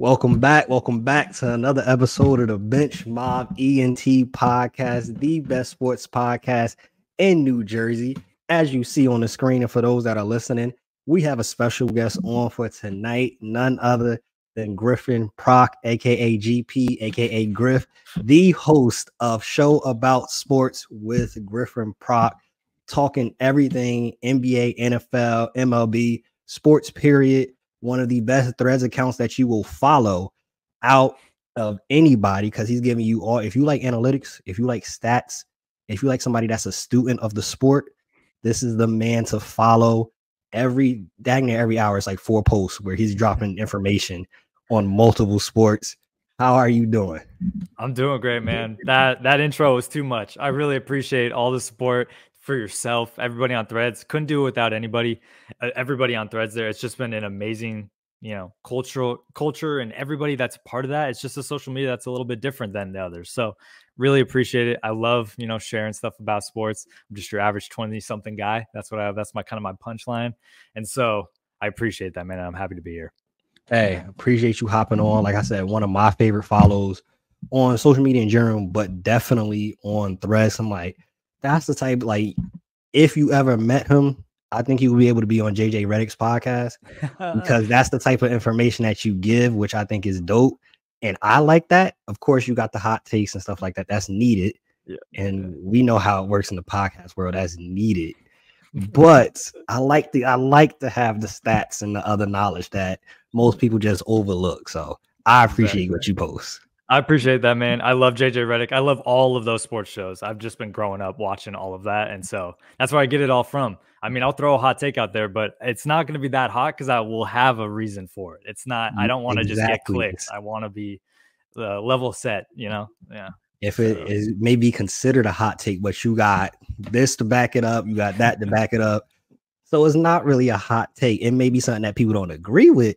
Welcome back. Welcome back to another episode of the Bench Mob ENT podcast, the best sports podcast in New Jersey. As you see on the screen, and for those that are listening, we have a special guest on for tonight, none other than Griffin Prock, aka GP, aka Griff, the host of Show About Sports with Griffin Prock, talking everything NBA, NFL, MLB, sports, period one of the best threads accounts that you will follow out of anybody because he's giving you all if you like analytics if you like stats if you like somebody that's a student of the sport this is the man to follow every dang near every hour. It's like four posts where he's dropping information on multiple sports. How are you doing? I'm doing great man. That that intro was too much. I really appreciate all the support for yourself, everybody on threads. Couldn't do it without anybody. Uh, everybody on threads there. It's just been an amazing, you know, cultural culture and everybody that's part of that. It's just a social media that's a little bit different than the others. So really appreciate it. I love, you know, sharing stuff about sports. I'm just your average 20 something guy. That's what I have. That's my kind of my punchline. And so I appreciate that, man. I'm happy to be here. Hey, appreciate you hopping on. Like I said, one of my favorite follows on social media in general, but definitely on threads. I'm like, that's the type like if you ever met him, I think he would be able to be on JJ Redick's podcast because that's the type of information that you give, which I think is dope. And I like that. Of course, you got the hot takes and stuff like that. That's needed. Yeah. And we know how it works in the podcast world. That's needed. But I like the I like to have the stats and the other knowledge that most mm-hmm. people just overlook. So I appreciate exactly. what you post. I appreciate that, man. I love JJ Redick. I love all of those sports shows. I've just been growing up watching all of that. And so that's where I get it all from. I mean, I'll throw a hot take out there, but it's not going to be that hot because I will have a reason for it. It's not, I don't want to exactly. just get clicks. I want to be uh, level set, you know? Yeah. If it so. is maybe considered a hot take, but you got this to back it up, you got that to back it up. So it's not really a hot take. It may be something that people don't agree with,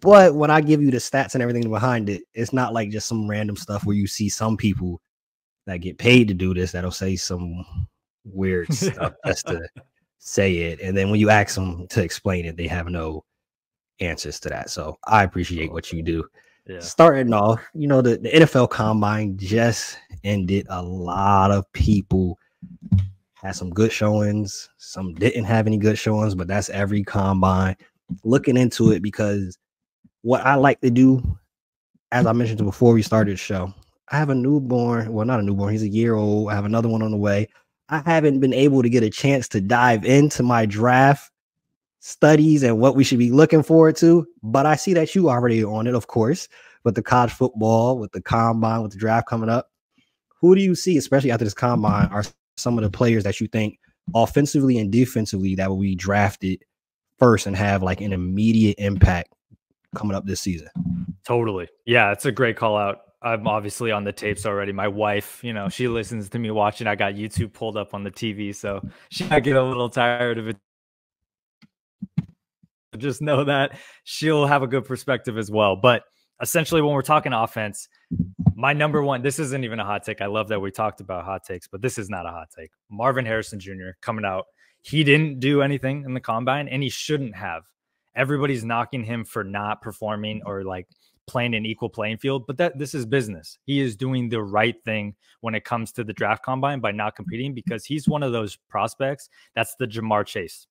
but when I give you the stats and everything behind it, it's not like just some random stuff where you see some people that get paid to do this that'll say some weird stuff just to say it. And then when you ask them to explain it, they have no answers to that. So I appreciate what you do. Yeah. Starting off, you know, the, the NFL combine just ended. A lot of people had some good showings, some didn't have any good showings, but that's every combine. Looking into it because what I like to do, as I mentioned before we started the show, I have a newborn. Well, not a newborn. He's a year old. I have another one on the way. I haven't been able to get a chance to dive into my draft studies and what we should be looking forward to. But I see that you already are on it, of course, with the college football, with the combine, with the draft coming up. Who do you see, especially after this combine, are some of the players that you think offensively and defensively that will be drafted first and have like an immediate impact coming up this season. Totally. Yeah, it's a great call out. I'm obviously on the tapes already. My wife, you know, she listens to me watching. I got YouTube pulled up on the TV, so she might get a little tired of it. Just know that she'll have a good perspective as well. But essentially, when we're talking offense, my number one, this isn't even a hot take. I love that we talked about hot takes, but this is not a hot take. Marvin Harrison Jr. coming out. He didn't do anything in the combine, and he shouldn't have everybody's knocking him for not performing or like playing an equal playing field, but that this is business. He is doing the right thing when it comes to the draft combine by not competing because he's one of those prospects that's the Ja'Marr Chase,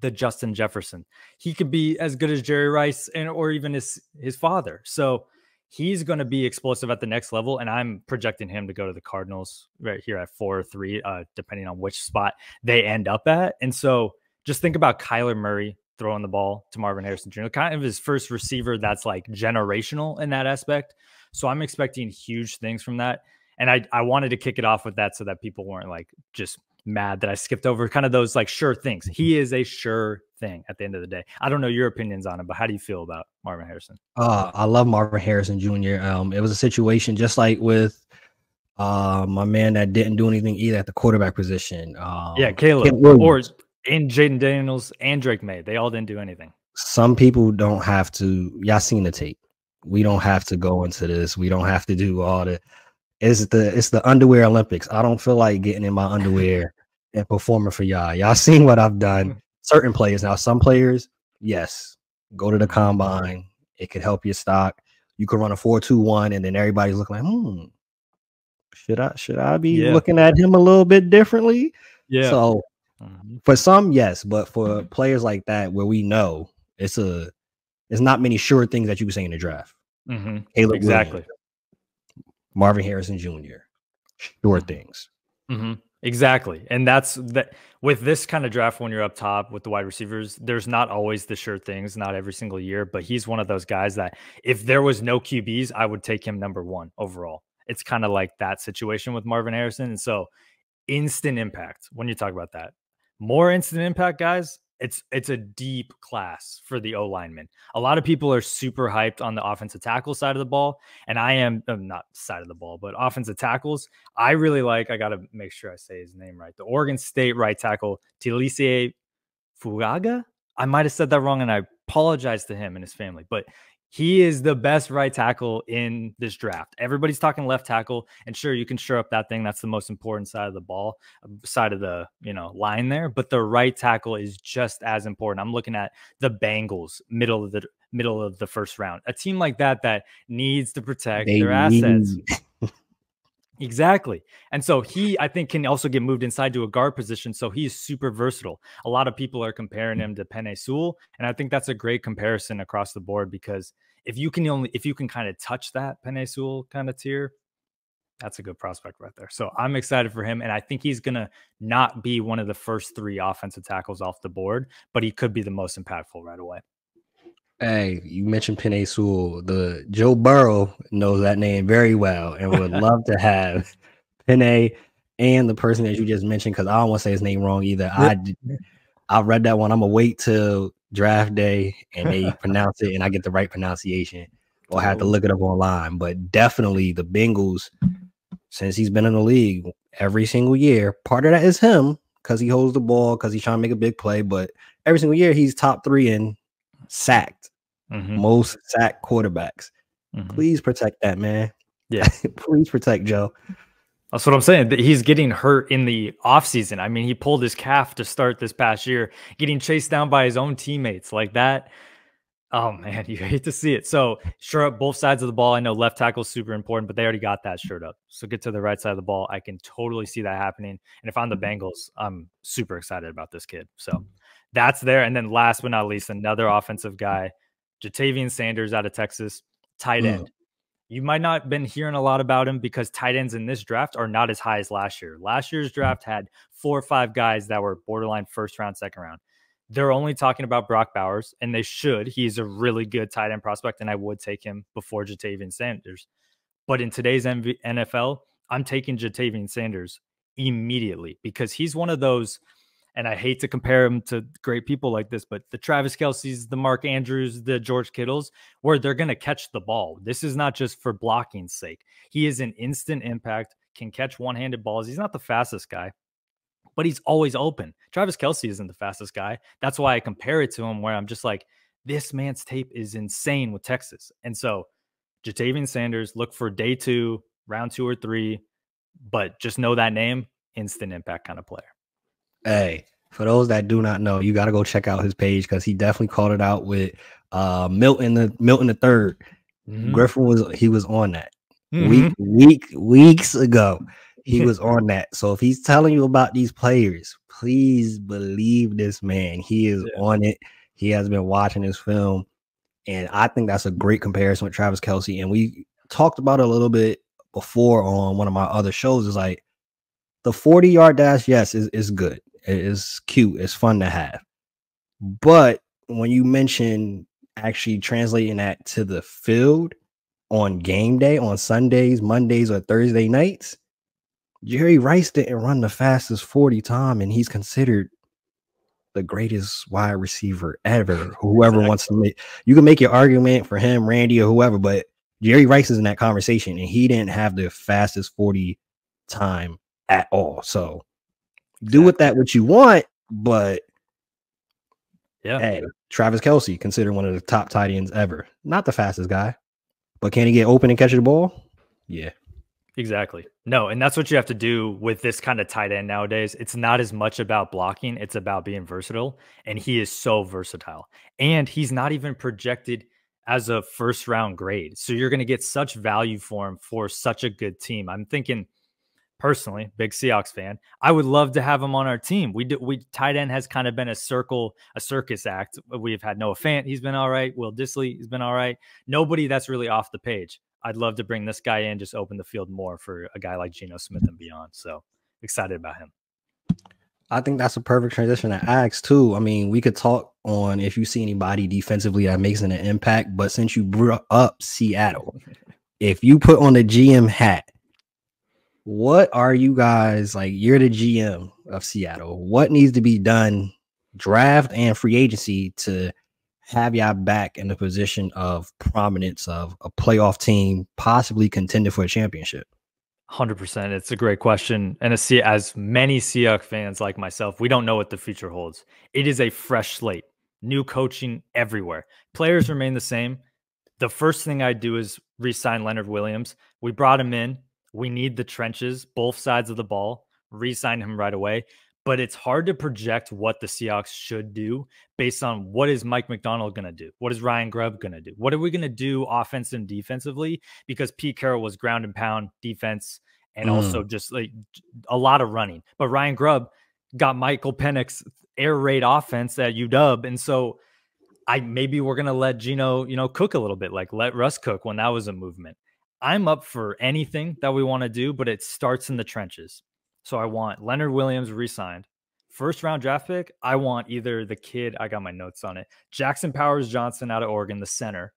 the Justin Jefferson. He could be as good as Jerry Rice and or even his his father. So he's going to be explosive at the next level and i'm projecting him to go to the cardinals right here at four or three uh, depending on which spot they end up at and so just think about kyler murray throwing the ball to Marvin Harrison Jr. Kind of his first receiver that's like generational in that aspect. So I'm expecting huge things from that. And I, I wanted to kick it off with that so that people weren't like just mad that I skipped over kind of those like sure things. He is a sure thing at the end of the day. I don't know your opinions on it, but how do you feel about Marvin Harrison? Uh, I love Marvin Harrison Jr. Um, it was a situation just like with uh, my man that didn't do anything either at the quarterback position. Um, yeah, Caleb, Caleb or and Jayden Daniels and Drake Maye. They all didn't do anything. Some people don't have to. Y'all seen the tape. We don't have to go into this. We don't have to do all the. It's the it's the underwear Olympics. I don't feel like getting in my underwear and performing for y'all. Y'all seen what I've done. Certain players now. Some players, yes, go to the combine It could help your stock. You could run a four two one, and then everybody's looking like, hmm, should I should I be yeah. looking at him a little bit differently? Yeah. So mm-hmm. for some, yes, but for players like that, where we know it's a, it's not many sure things that you can say in the draft. Mm-hmm. Caleb exactly. Williams, Marvin Harrison Jr. Sure mm-hmm. things. Mm-hmm. Exactly. And that's that with this kind of draft when you're up top with the wide receivers, there's not always the sure things, not every single year, but he's one of those guys that if there was no QBs, I would take him number one overall. It's kind of like that situation with Marvin Harrison. And so instant impact when you talk about that. More instant impact, guys, it's it's a deep class for the O lineman. A lot of people are super hyped on the offensive tackle side of the ball, and I am uh, not side of the ball, but offensive tackles. I really like. I got to make sure I say his name right. The Oregon State right tackle Taliese Fugaga. I might have said that wrong, and I apologize to him and his family. But he is the best right tackle in this draft. Everybody's talking left tackle, and sure, you can sure up that thing. That's the most important side of the ball, uh, side of the you know line there. But the right tackle is just as important. I'm looking at the Bengals, middle of the middle of the first round. A team like that that needs to protect they their assets. Exactly. And so he, I think, can also get moved inside to a guard position. So he's super versatile. A lot of people are comparing him to Penei Sewell. And I think that's a great comparison across the board because if you can only, if you can kind of touch that Penei Sewell kind of tier, that's a good prospect right there. So I'm excited for him. And I think he's going to not be one of the first three offensive tackles off the board, but he could be the most impactful right away. Hey, you mentioned Penei Sewell. The Joe Burrow knows that name very well and would love to have Penei and the person that you just mentioned because I don't want to say his name wrong either. I I read that one. I'm gonna wait till draft day and they pronounce it and I get the right pronunciation. Or I have to look it up online. But definitely the Bengals, since he's been in the league every single year, part of that is him because he holds the ball because he's trying to make a big play. But every single year he's top three in sacked mm-hmm. most sack quarterbacks. Mm-hmm. Please protect that man. Yeah. Please protect Joe. That's what I'm saying. He's getting hurt in the offseason. I mean, he pulled his calf to start this past year, getting chased down by his own teammates like that. Oh man, you hate to see it. So sure up both sides of the ball. I know left tackle is super important, but they already got that shirt up. So get to the right side of the ball. I can totally see that happening. And if I'm the mm-hmm. Bengals, I'm super excited about this kid. So that's there. And then last but not least, another offensive guy Ja'Tavion Sanders out of Texas, tight end. Mm. You might not have been hearing a lot about him because tight ends in this draft are not as high as last year. Last year's mm. draft had four or five guys that were borderline first round, second round. They're only talking about Brock Bowers, and they should. He's a really good tight end prospect, and I would take him before Ja'Tavion Sanders. But in today's MV- NFL, I'm taking Ja'Tavion Sanders immediately because he's one of those – and I hate to compare him to great people like this, but the Travis Kelce's, the Mark Andrews, the George Kittles, where they're going to catch the ball. This is not just for blocking's sake. He is an instant impact, can catch one handed balls. He's not the fastest guy, but he's always open. Travis Kelce isn't the fastest guy. That's why I compare it to him, where I'm just like, this man's tape is insane with Texas. And so, Ja'Tavion Sanders, look for day two, round two or three, but just know that name, instant impact kind of player. Hey, for those that do not know, you got to go check out his page because he definitely called it out with uh Milton the Milton the 3rd mm-hmm. Griffin was he was on that mm-hmm. week week weeks ago. He was on that. So if he's telling you about these players, please believe this man. He is yeah. on it. He has been watching this film, and I think that's a great comparison with Travis Kelce. And we talked about it a little bit before on one of my other shows. Is like the 40 yard dash, yes, is, is good. It's cute. It's fun to have. But when you mention actually translating that to the field on game day, on Sundays, Mondays, or Thursday nights, Jerry Rice didn't run the fastest 40 time, and he's considered the greatest wide receiver ever. Whoever exactly. wants to make you can make your argument for him, Randy, or whoever, but Jerry Rice is in that conversation, and he didn't have the fastest 40 time at all. So do with that what you want, but yeah, hey, Travis Kelce, considered one of the top tight ends ever. Not the fastest guy, but can he get open and catch the ball? Yeah. Exactly. No, and that's what you have to do with this kind of tight end nowadays. It's not as much about blocking, it's about being versatile. And he is so versatile. And he's not even projected as a first round grade. So you're going to get such value for him for such a good team. I'm thinking personally, big Seahawks fan. I would love to have him on our team. We do, we tight end has kind of been a circle, a circus act. We've had Noah Fant, he's been all right. Will Dissly, he's been all right. Nobody that's really off the page. I'd love to bring this guy in, just open the field more for a guy like Geno Smith and beyond. So excited about him. I think that's a perfect transition to ask too. I mean, we could talk on if you see anybody defensively that makes an impact, but since you brought up Seattle, if you put on the GM hat, what are you guys like? You're the GM of Seattle. What needs to be done, draft and free agency, to have y'all back in the position of prominence of a playoff team, possibly contending for a championship? Hundred percent. It's a great question, and see, as many Seahawks fans like myself, we don't know what the future holds. It is a fresh slate, new coaching everywhere. Players remain the same. The first thing I do is re-sign Leonard Williams. We brought him in. We need the trenches, both sides of the ball. Re-sign him right away but it's hard to project what the Seahawks should do based on what is Mike Macdonald going to do? What is Ryan Grubb going to do? What are we going to do offense and defensively? Because Pete Carroll was ground and pound defense and mm. also just like a lot of running. But Ryan Grubb got Michael Penix air raid offense at UW. And so I maybe we're going to let Geno, you know, cook a little bit, like let Russ cook when that was a movement. I'm up for anything that we want to do, but it starts in the trenches. So I want Leonard Williams re-signed. First round draft pick, I want either the kid, I got my notes on it, Jackson Powers Johnson out of Oregon, the center.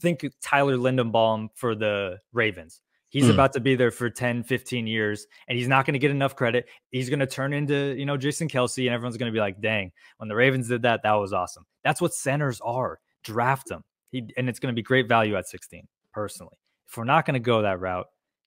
Think Tyler Linderbaum for the Ravens. He's mm. about to be there for 10, 15 years, and he's not going to get enough credit. He's going to turn into, you know, Jason Kelce, and everyone's going to be like, dang, when the Ravens did that, that was awesome. That's what centers are. Draft them. He, and it's going to be great value at 16, personally. If we're not going to go that route,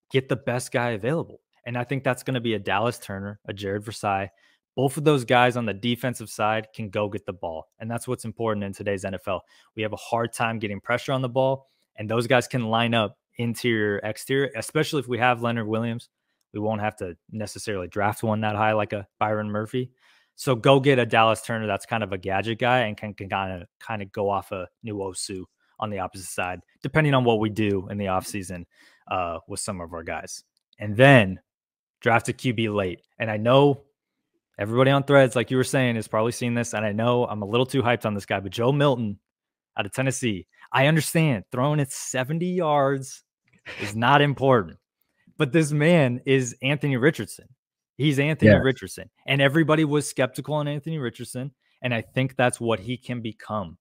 get the best guy available. And I think that's going to be a Dallas Turner, a Jared Versailles. Both of those guys on the defensive side can go get the ball. And that's what's important in today's NFL. We have a hard time getting pressure on the ball, and those guys can line up interior, exterior, especially if we have Leonard Williams. We won't have to necessarily draft one that high like a Byron Murphy. So go get a Dallas Turner that's kind of a gadget guy and can, can kind of kind of go off a new Osu on the opposite side, depending on what we do in the offseason uh, with some of our guys. And then draft a QB late. And I know everybody on threads, like you were saying, is probably seeing this. And I know I'm a little too hyped on this guy, but Joe Milton out of Tennessee, I understand throwing it 70 yards is not important. But this man is Anthony Richardson. He's Anthony yeah. Richardson. And everybody was skeptical on Anthony Richardson. And I think that's what he can become.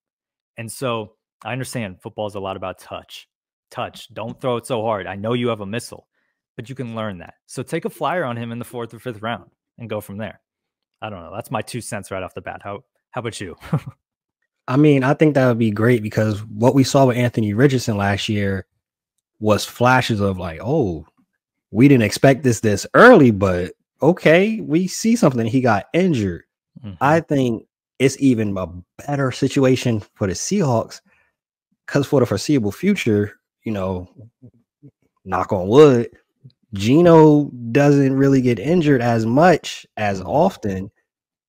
And so I understand football is a lot about touch. Touch. Don't throw it so hard. I know you have a missile but you can learn that. So take a flyer on him in the fourth or fifth round and go from there. I don't know. That's my two cents right off the bat. How how about you? I mean, I think that would be great because what we saw with Anthony Richardson last year was flashes of like, oh, we didn't expect this this early, but okay, we see something. He got injured. Mm-hmm. I think it's even a better situation for the Seahawks because for the foreseeable future, you know, knock on wood, Geno doesn't really get injured as much as mm-hmm. often.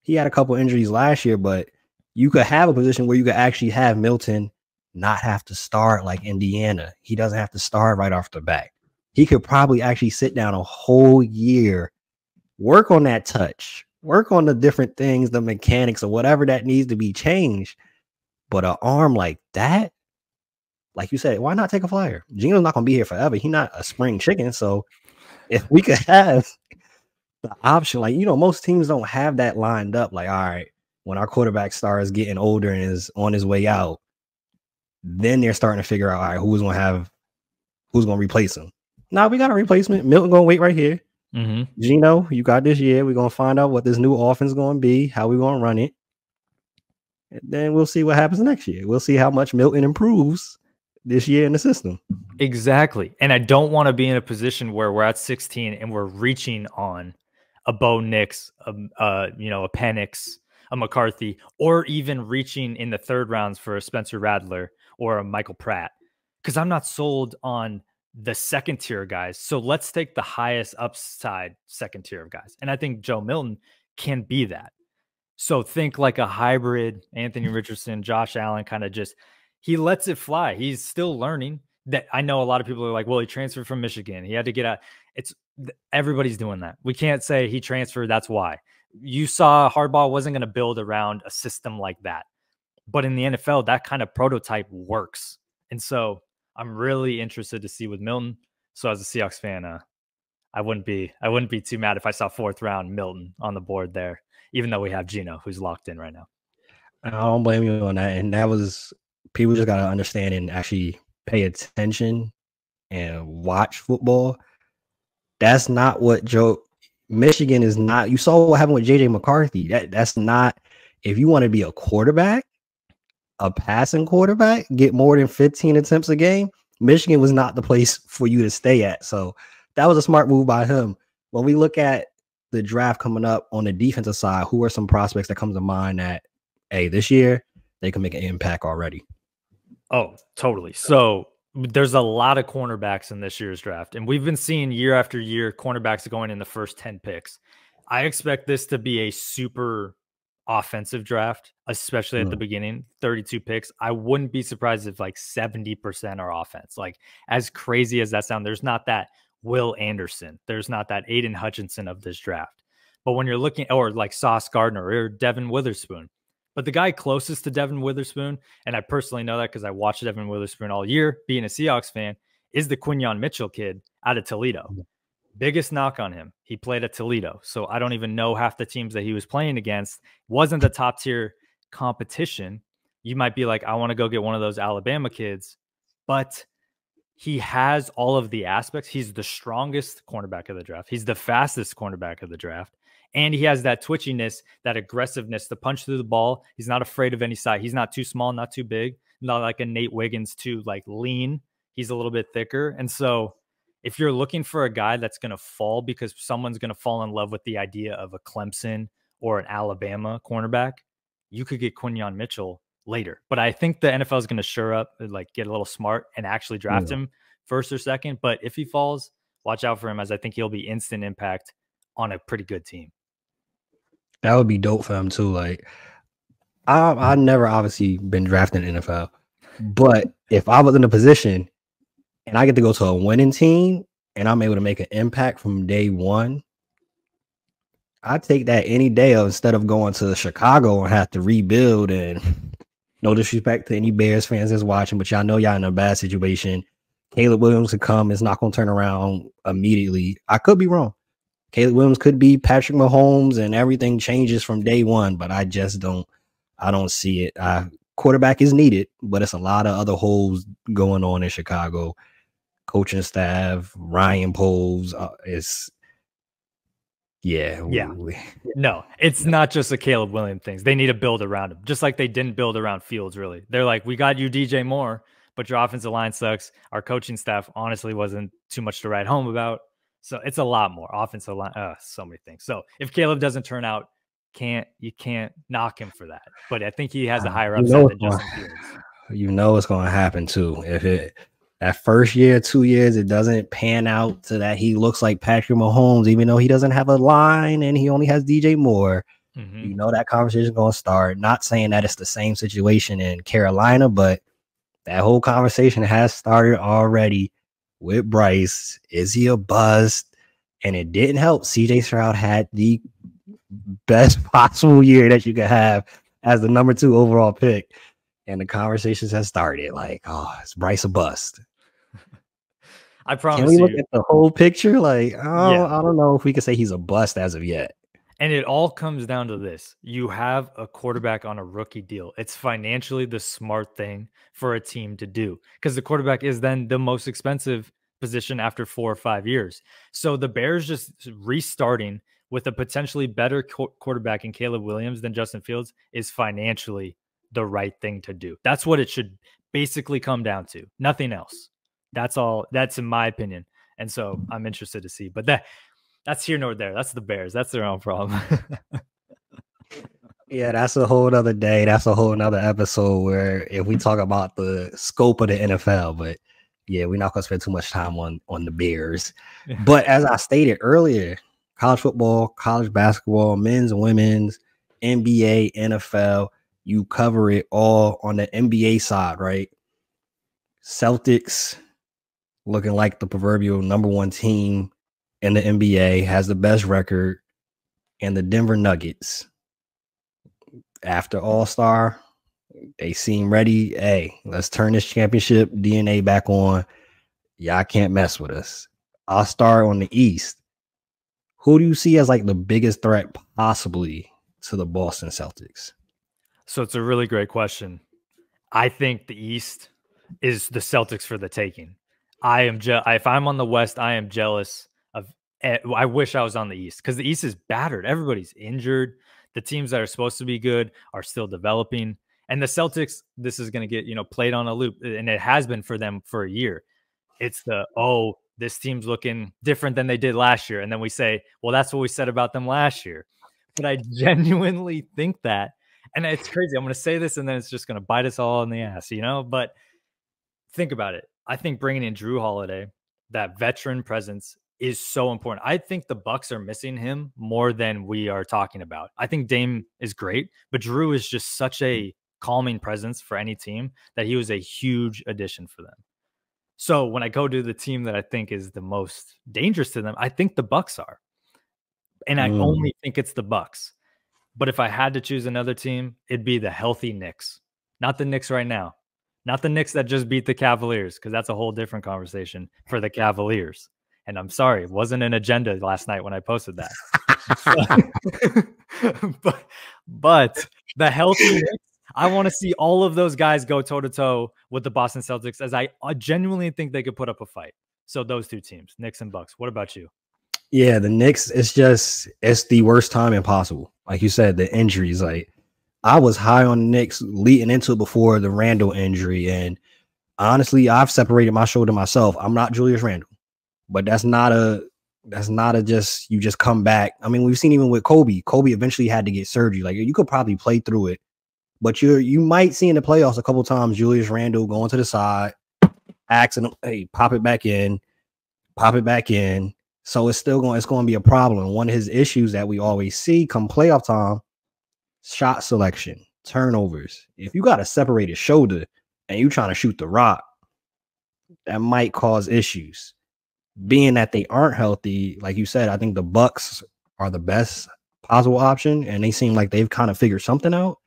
He had a couple injuries last year, but you could have a position where you could actually have Milton not have to start like Indiana. He doesn't have to start right off the bat. He could probably actually sit down a whole year, work on that touch, work on the different things, the mechanics or whatever that needs to be changed. But an arm like that, like you said, why not take a flyer? Geno's not gonna be here forever. He's not a spring chicken, so if we could have the option, like you know, most teams don't have that lined up. Like, all right, when our quarterback starts getting older and is on his way out, then they're starting to figure out, all right, who's gonna have who's gonna replace him. Now we got a replacement. Milton gonna wait right here. Mm-hmm. Geno, you got this year. We're gonna find out what this new offense is gonna be, how we're gonna run it. And then we'll see what happens next year. We'll see how much Milton improves this year in the system. Exactly. And I don't want to be in a position where we're at 16 and we're reaching on a Bo Nix, a, uh, you know, a Penix, a McCarthy, or even reaching in the third rounds for a Spencer Rattler or a Michael Pratt. Because I'm not sold on the second tier guys. So let's take the highest upside second tier of guys. And I think Joe Milton can be that. So think like a hybrid Anthony Richardson, Josh Allen, kind of just he lets it fly. He's still learning. That I know a lot of people are like, well, he transferred from Michigan. He had to get out. It's everybody's doing that. We can't say he transferred. That's why. You saw Harbaugh wasn't going to build around a system like that. But in the NFL, that kind of prototype works. And so I'm really interested to see with Milton. So as a Seahawks fan, uh, I wouldn't be I wouldn't be too mad if I saw fourth round Milton on the board there, even though we have Geno who's locked in right now. I don't blame you on that. And that was people just gotta understand and actually pay attention and watch football. That's not what Joe Michigan is not. You saw what happened with JJ McCarthy. That that's not if you want to be a quarterback, a passing quarterback, get more than 15 attempts a game, Michigan was not the place for you to stay at. So that was a smart move by him. When we look at the draft coming up on the defensive side, who are some prospects that comes to mind that hey, this year they can make an impact already? Oh, totally. So there's a lot of cornerbacks in this year's draft, and we've been seeing year after year cornerbacks going in the first 10 picks. I expect this to be a super offensive draft, especially at the mm-hmm. beginning, 32 picks. I wouldn't be surprised if like 70% are offense. Like, as crazy as that sounds, there's not that Will Anderson, there's not that Aidan Hutchinson of this draft. But when you're looking, or like Sauce Gardner or Devon Witherspoon, but the guy closest to Devon Witherspoon, and I personally know that because I watched Devon Witherspoon all year, being a Seahawks fan, is the Quinyon Mitchell kid out of Toledo. Biggest knock on him, he played at Toledo. So I don't even know half the teams that he was playing against. Wasn't the top tier competition. You might be like, I want to go get one of those Alabama kids, but he has all of the aspects. He's the strongest cornerback of the draft. He's the fastest cornerback of the draft. And he has that twitchiness, that aggressiveness to punch through the ball. He's not afraid of any side. He's not too small, not too big, not like a Nate Wiggins too like lean. He's a little bit thicker. And so if you're looking for a guy that's going to fall because someone's going to fall in love with the idea of a Clemson or an Alabama cornerback, you could get Quinyon Mitchell later. But I think the NFL is going to sure up, like get a little smart and actually draft him first or second. But if he falls, watch out for him as I think he'll be instant impact on a pretty good team. That would be dope for him too. Like I I never obviously been drafting NFL, but if I was in a position and I get to go to a winning team and I'm able to make an impact from day one, I take that any day instead of going to Chicago and have to rebuild. And no disrespect to any Bears fans that's watching, but y'all know y'all in a bad situation. Caleb Williams to come. is not going to turn around immediately. I could be wrong. Caleb Williams could be Patrick Mahomes and everything changes from day one, but I just don't I don't see it. Uh, quarterback is needed, but it's a lot of other holes going on in Chicago. Coaching staff, Ryan Poles uh, is yeah. Yeah. No, it's not just a Caleb Williams thing. They need to build around him, just like they didn't build around Fields, really. They're like, we got you, DJ Moore, but your offensive line sucks. Our coaching staff honestly wasn't too much to write home about. So it's a lot more offensive line. Uh, so many things. So if Caleb doesn't turn out, can't you can't knock him for that. But I think he has a higher upside you know than Justin Fields. You know it's going to happen too. If it that first year, two years, it doesn't pan out to that he looks like Patrick Mahomes, even though he doesn't have a line and he only has DJ Moore. Mm-hmm. You know that conversation is going to start. Not saying that it's the same situation in Carolina, but that whole conversation has started already with Bryce. Is he a bust? And it didn't help. CJ Stroud had the best possible year that you could have as the number two overall pick. And the conversations have started like, oh, is Bryce a bust? I promise. Can we look you. at the whole picture? Like, oh, yeah. I don't know if we can say he's a bust as of yet. And it all comes down to this you have a quarterback on a rookie deal. It's financially the smart thing for a team to do because the quarterback is then the most expensive position after four or five years. So the Bears just restarting with a potentially better qu- quarterback in Caleb Williams than Justin Fields is financially the right thing to do. That's what it should basically come down to. Nothing else. That's all. That's in my opinion. And so I'm interested to see. But that that's here nor there. That's the Bears. That's their own problem. yeah, that's a whole other day. That's a whole another episode where if we talk about the scope of the NFL, but yeah, we're not gonna spend too much time on on the Bears. but as I stated earlier, college football, college basketball, men's, women's, NBA, NFL, you cover it all on the NBA side, right? Celtics looking like the proverbial number one team in the NBA, has the best record, and the Denver Nuggets after All Star, they seem ready. Hey, let's turn this championship DNA back on. Y'all can't mess with us. I'll start on the East. Who do you see as like the biggest threat possibly to the Boston Celtics? So it's a really great question. I think the East is the Celtics for the taking. I am je- if I'm on the West, I am jealous. Eh, I wish I was on the East because the East is battered. Everybody's injured. The teams that are supposed to be good are still developing. And the Celtics, this is going to get you know played on a loop, and it has been for them for a year. It's the oh, this team's looking different than they did last year, and then we say, well, that's what we said about them last year. But I genuinely think that, and it's crazy. I'm going to say this, and then it's just going to bite us all in the ass, you know. But think about it. I think bringing in Jrue Holiday, that veteran presence, is so important. I think the Bucks are missing him more than we are talking about. I think Dame is great, but Jrue is just such a calming presence for any team that he was a huge addition for them. So when I go to the team that I think is the most dangerous to them, I think the Bucks are. And I mm. only think it's the Bucks. But if I had to choose another team, it'd be the healthy Knicks. Not the Knicks right now. Not the Knicks that just beat the Cavaliers, because that's a whole different conversation for the Cavaliers. And I'm sorry, it wasn't an agenda last night when I posted that. but, but the healthy Knicks, I want to see all of those guys go toe to toe with the Boston Celtics, as I uh, genuinely think they could put up a fight. So those two teams, Knicks and Bucks. What about you? Yeah, the Knicks. It's just it's the worst time possible. Like you said, the injuries. Like I was high on the Knicks leading into it before the Randle injury, and honestly, I've separated my shoulder myself. I'm not Julius Randle, but that's not a that's not a just you just come back. I mean, we've seen even with Kobe. Kobe eventually had to get surgery. Like you could probably play through it, but you're you might see in the playoffs a couple times Julius Randle going to the side, accident, hey, pop it back in, pop it back in. So it's still going. It's going to be a problem. One of his issues that we always see come playoff time shot selection, turnovers. If you got a separated shoulder and you're trying to shoot the rock, that might cause issues. Being that they aren't healthy, like you said, I think the Bucks are the best possible option, and they seem like they've kind of figured something out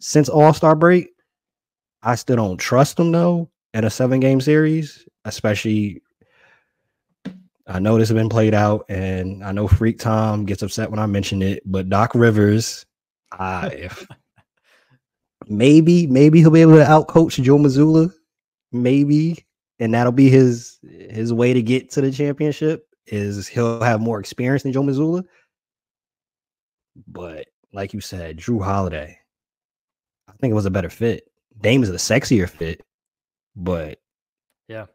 since All Star break. I still don't trust them though in a seven game series, especially. I know this has been played out, and I know Freak Tom gets upset when I mention it, but Doc Rivers uh, if maybe, maybe he'll be able to outcoach Joe Mazzulla, maybe, and that'll be his his way to get to the championship. Is he'll have more experience than Joe Mazzulla. But like you said, Jrue Holiday, I think it was a better fit. Dame is a sexier fit, but yeah,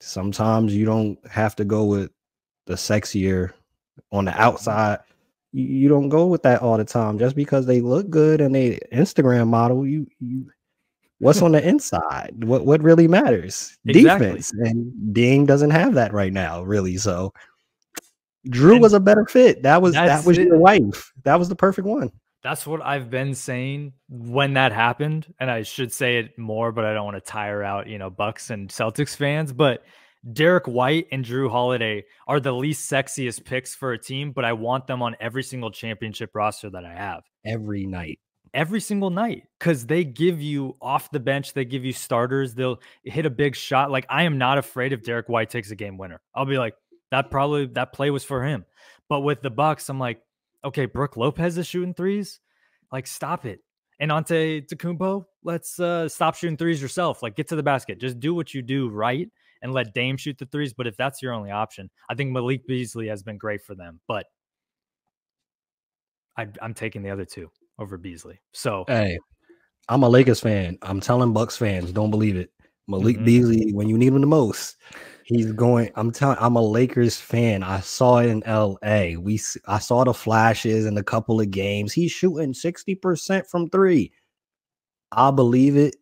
sometimes you don't have to go with the sexier on the outside you, you don't go with that all the time just because they look good and they Instagram model. You you what's on the inside? What what really matters? Exactly. Defense. And Ding doesn't have that right now, really. So Jrue and was a better fit. That was that was it. your wife. That was the perfect one. That's what I've been saying when that happened, and I should say it more, but I don't want to tire out, you know, Bucks and Celtics fans. But Derrick White and Jrue Holiday are the least sexiest picks for a team, but I want them on every single championship roster that I have. Every night. Every single night. Because they give you off the bench, they give you starters, they'll hit a big shot. Like I am not afraid if Derrick White takes a game winner. I'll be like, that probably that play was for him. But with the Bucks, I'm like, okay, Brook Lopez is shooting threes. Like, stop it. And Antetokounmpo, let's uh, stop shooting threes yourself. Like, get to the basket. Just do what you do right and let Dame shoot the threes. But if that's your only option, I think Malik Beasley has been great for them. But I, am taking the other two over Beasley. So hey, I'm a Lakers fan. I'm telling Bucks fans, don't believe it. Malik mm-hmm. Beasley, when you need him the most, he's going. I'm telling. I'm a Lakers fan. I saw it in L.A. We I saw the flashes in a couple of games. He's shooting sixty percent from three. I believe it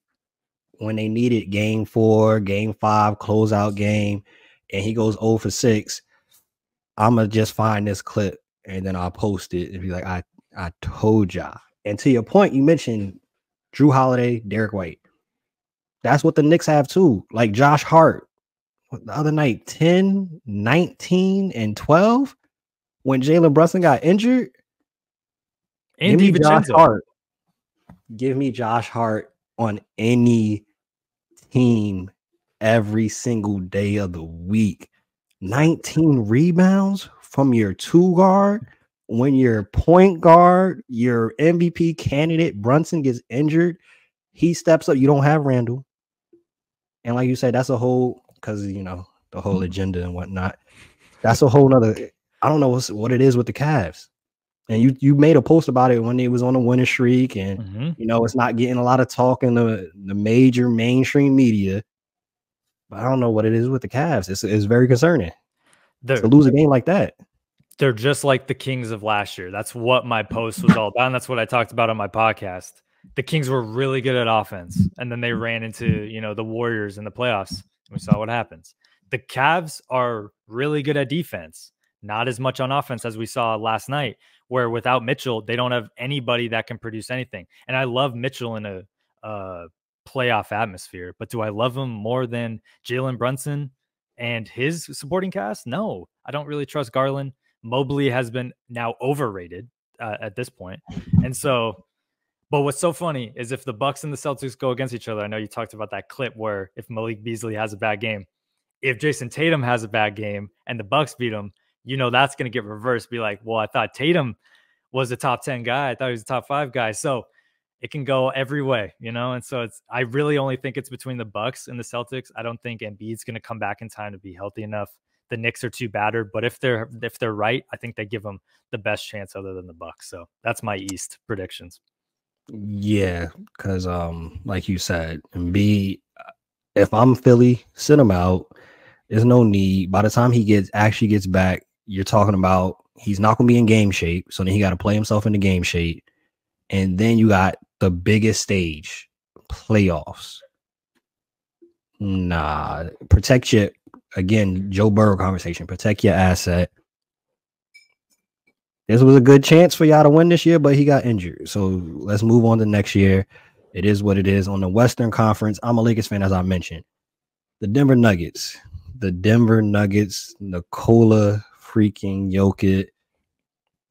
when they needed game four, game five, closeout game, and he goes 0 for 6, I'm gonna just find this clip and then I'll post it and be like, I I told y'all. And to your point, you mentioned Jrue Holiday, Derrick White. That's what the Knicks have too. Like Josh Hart, the other night, 10, 19, and 12 when Jalen Brunson got injured. And give me Josh Hart. Give me Josh Hart on any team every single day of the week. 19 rebounds from your two guard when your point guard, your MVP candidate Brunson gets injured, he steps up. You don't have Randle. And like you said, that's a whole because you know the whole agenda and whatnot. That's a whole nother. I don't know what's, what it is with the Cavs. And you you made a post about it when they was on a winning streak, and Mhm. you know it's not getting a lot of talk in the the major mainstream media. But I don't know what it is with the Cavs. It's it's very concerning They're, to lose a game like that. They're just like the Kings of last year. That's what my post was all about. And that's what I talked about on my podcast. The Kings were really good at offense. And then they ran into, you know, the Warriors in the playoffs. We saw what happens. The Cavs are really good at defense, not as much on offense as we saw last night, where without Mitchell, they don't have anybody that can produce anything. And I love Mitchell in a uh, playoff atmosphere, but do I love him more than Jalen Brunson and his supporting cast? No, I don't really trust Garland. Mobley has been now overrated uh, at this point. And so, but what's so funny is if the Bucks and the Celtics go against each other, I know you talked about that clip where if Malik Beasley has a bad game, if Jayson Tatum has a bad game and the Bucks beat him, you know that's going to get reversed. Be like, well, I thought Tatum was a top 10 guy. I thought he was a top five guy. So it can go every way, you know? And so it's, I really only think it's between the Bucks and the Celtics. I don't think Embiid's going to come back in time to be healthy enough. The Knicks are too battered, but if they're, if they're right, I think they give them the best chance other than the Bucks. So that's my East predictions. Yeah, because um, like you said, Embiid, uh, if I'm Philly, send him out. There's no need. By the time he gets actually gets back, you're talking about he's not gonna be in game shape. So then he got to play himself into game shape. And then you got the biggest stage, playoffs. Nah, protect your again, Joe Burrow conversation. Protect your asset. This was a good chance for y'all to win this year, but he got injured. So let's move on to next year. It is what it is. On the Western Conference, I'm a Lakers fan, as I mentioned. The Denver Nuggets, the Denver Nuggets, Nikola freaking Jokic,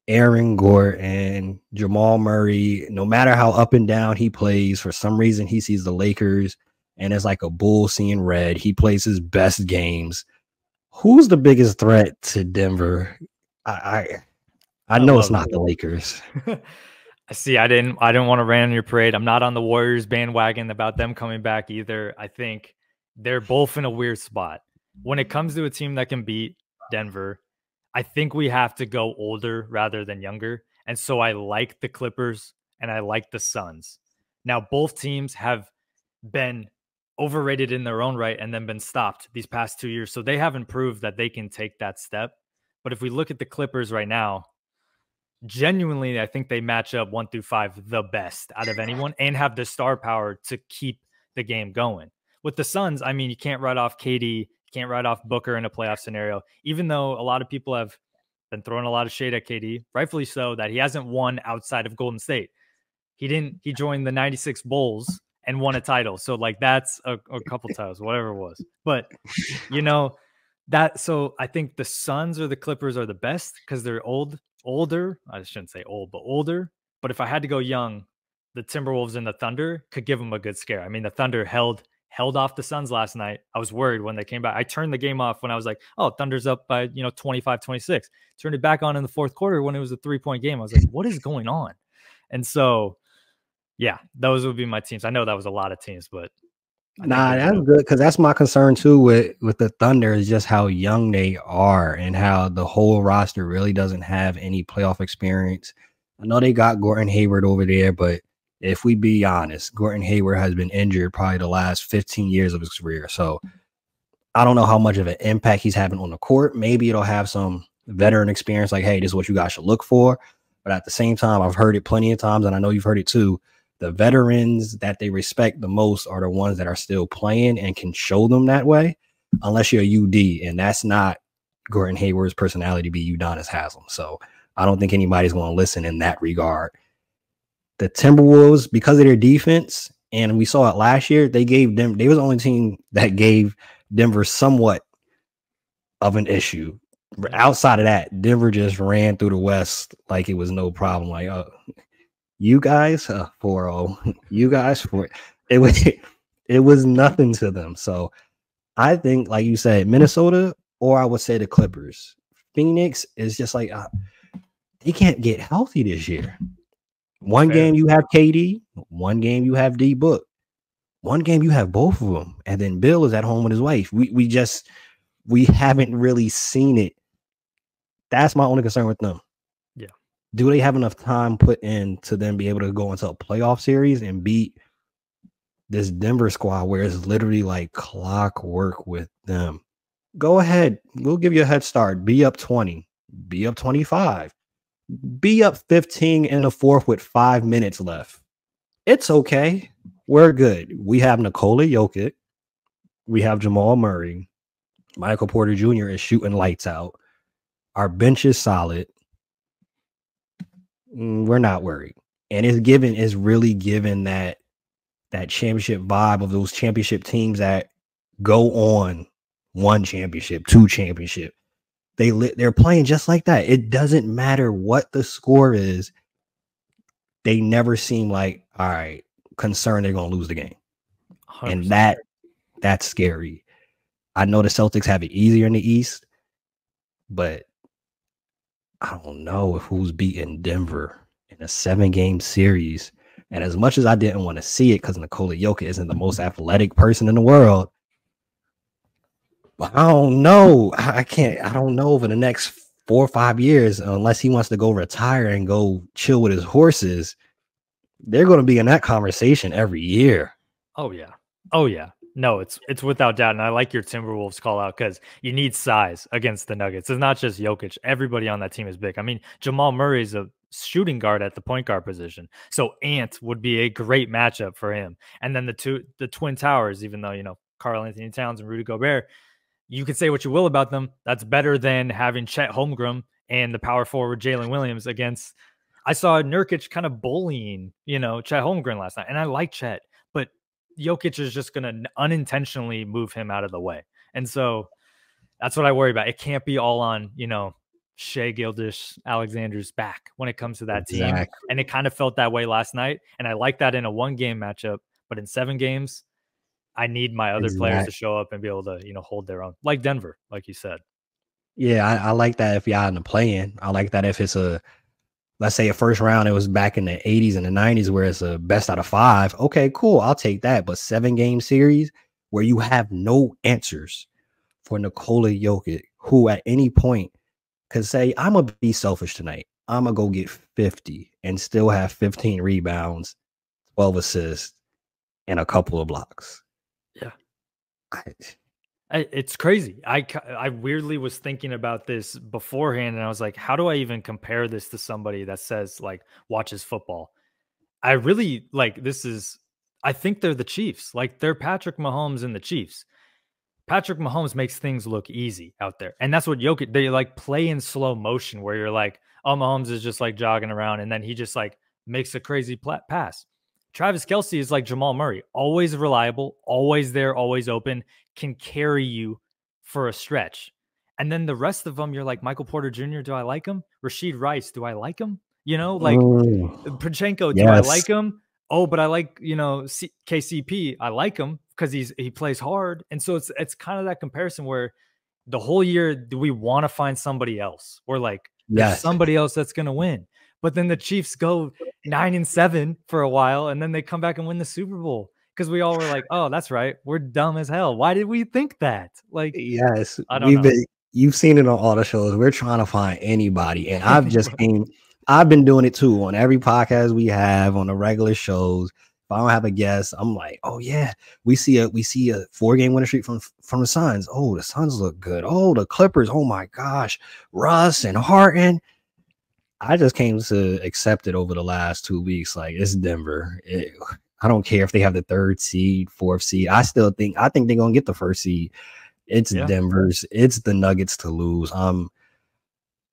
Aaron Gordon, and Jamal Murray. No matter how up and down he plays, for some reason he sees the Lakers and it's like a bull seeing red. He plays his best games. Who's the biggest threat to Denver? I I, I I know it's love not the Lakers. See, I didn't I didn't want to rain on your parade. I'm not on the Warriors bandwagon about them coming back either. I think they're both in a weird spot. When it comes to a team that can beat Denver, I think we have to go older rather than younger. And so I like the Clippers and I like the Suns. Now both teams have been overrated in their own right and then been stopped these past 2 years. So they haven't proved that they can take that step. But if we look at the Clippers right now, genuinely, I think they match up one through five the best out of anyone and have the star power to keep the game going. With the Suns, I mean, you can't write off KD, you can't write off Booker in a playoff scenario, even though a lot of people have been throwing a lot of shade at KD, rightfully so, that he hasn't won outside of Golden State. He didn't, he joined the 96 Bulls and won a title. So, like, that's a, a couple titles, whatever it was. But, you know, that so I think the Suns or the Clippers are the best because they're old, older. I shouldn't say old, but older. But if I had to go young, the Timberwolves and the Thunder could give them a good scare. I mean, the Thunder held held off the Suns last night. I was worried when they came back. I turned the game off when I was like, "Oh, Thunder's up by, you know, 25-26." Turned it back on in the fourth quarter when it was a three-point game. I was like, "What is going on?" And so, yeah, those would be my teams. I know that was a lot of teams, but I Nah, that's good because that's my concern too with with the Thunder is just how young they are and how the whole roster really doesn't have any playoff experience. I know they got Gordon Hayward over there, but if we be honest, Gordon Hayward has been injured probably the last 15 years of his career. So I don't know how much of an impact he's having on the court. Maybe it'll have some veteran experience, like, hey, this is what you guys should look for. But at the same time, I've heard it plenty of times, and I know you've heard it too the veterans that they respect the most are the ones that are still playing and can show them that way, unless you're a UD, and that's not Gordon Hayward's personality be Udonis Haslem. So I don't think anybody's going to listen in that regard. The Timberwolves, because of their defense, And we saw it last year. They gave them, they was the only team that gave Denver somewhat of an issue. Outside of that, Denver just ran through the West like it was no problem. Like, uh, you guys, uh, 4 you guys, for it was, it was nothing to them. So I think, like you said, Minnesota, or I would say the Clippers. Phoenix is just like, uh, they can't get healthy this year. One Fair. game you have KD, one game you have D Book, one game you have both of them, and then Beal is at home with his wife. We we just we haven't really seen it. That's my only concern with them. Do they have enough time put in to then be able to go into a playoff series and beat this Denver squad where it's literally like clockwork with them? Go ahead. We'll give you a head start. Be up 20, be up 25 be up 15 in the fourth with five minutes left. It's okay. We're good. We have Nikola Jokic. We have Jamal Murray. Michael Porter Jr. is shooting lights out. Our bench is solid. Mm, we're not worried. And it's given is really given that that championship vibe of those championship teams that go on one championship, two championship, they li- they're playing just like that. It doesn't matter what the score is. They never seem like all right, concerned they're gonna lose the game, 100%. and that that's scary. I know the Celtics have it easier in the East, but I don't know if who's beating Denver in a seven game series. And as much as I didn't want to see it because Nikola Jokic isn't the most athletic person in the world, I don't know. I can't. I don't know over the next four or five years, unless he wants to go retire and go chill with his horses. They're going to be in that conversation every year. Oh yeah. Oh yeah. No, it's it's without doubt, and I like your Timberwolves call out because you need size against the Nuggets. It's not just Jokic; everybody on that team is big. I mean, Jamal Murray is a shooting guard at the point guard position, so Ant would be a great matchup for him. And then the two the Twin Towers, even though you know Karl-Anthony Towns and Rudy Gobert, you can say what you will about them. That's better than having Chet Holmgren and the power forward Jalen Williams against. I saw Nurkic kind of bullying, you know, Chet Holmgren last night, and I like Chet, Jokic is just going to unintentionally move him out of the way, and so that's what I worry about. It can't be all on, you know, Shai Gilgeous-Alexander's back when it comes to that exactly. team, and it kind of felt that way last night. And I like that in a one game matchup, but in seven games, I need my other exactly. players to show up and be able to, you know, hold their own, like Denver, like you said. Yeah, I, I like that if y'all in the play-in. I like that if it's a, let's say a first round, it was back in the 80s and the 90s where it's a best out of five. Okay, cool. I'll take that. But seven game series where you have no answers for Nikola Jokic, who at any point could say, I'm going to be selfish tonight. I'm going to go get 50 and still have 15 rebounds, 12 assists, and a couple of blocks. I, it's crazy. I I weirdly was thinking about this beforehand, and I was like, how do I even compare this to somebody that says like watches football? I really like this is. I think they're the Chiefs. Like they're Patrick Mahomes and the Chiefs. Patrick Mahomes makes things look easy out there, and that's what Jokic. They like play in slow motion, where you're like, oh, Mahomes is just like jogging around, and then he just like makes a crazy pass. Travis Kelce is like Jamal Murray, always reliable, always there, always open, can carry you for a stretch. And then the rest of them, you're like Michael Porter Jr. Do I like him? Rashee Rice, do I like him? You know, like oh, Pacheco, do yes. I like him? Oh, but I like you know C- KCP. I like him because he's he plays hard, and so it's it's kind of that comparison where the whole year do we want to find somebody else? We're like, yes. somebody else that's going to win. But then the Chiefs go nine and seven for a while, and then they come back and win the Super Bowl because we all were like, "Oh, that's right, we're dumb as hell. Why did we think that?" Like, yes, we've been. You've seen it on all the shows. We're trying to find anybody, and I've just been. I've been doing it too on every podcast we have on the regular shows. If I don't have a guest, I'm like, oh yeah, we see a we see a four game winning streak from from the Suns. Oh, the Suns look good. Oh, the Clippers. Oh my gosh, Russ and Harden. I just came to accept it over the last two weeks. Like it's Denver. It, I don't care if they have the third seed, fourth seed. I still think I think they're gonna get the first seed. It's yeah. Denver's. It's the Nuggets to lose. Um,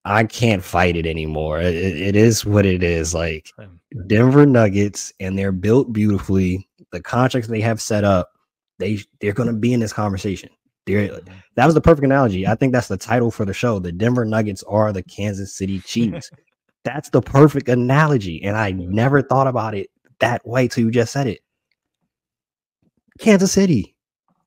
I can't fight it anymore. It, it is what it is. Like Denver Nuggets, and they're built beautifully. the contracts they have set up, they they're going to be in this conversation. They're, Mm-hmm. that was the perfect analogy. I think that's the title for the show. The Denver Nuggets are the Kansas City Chiefs. that's the perfect analogy, and I never thought about it that way till you just said it. Kansas City,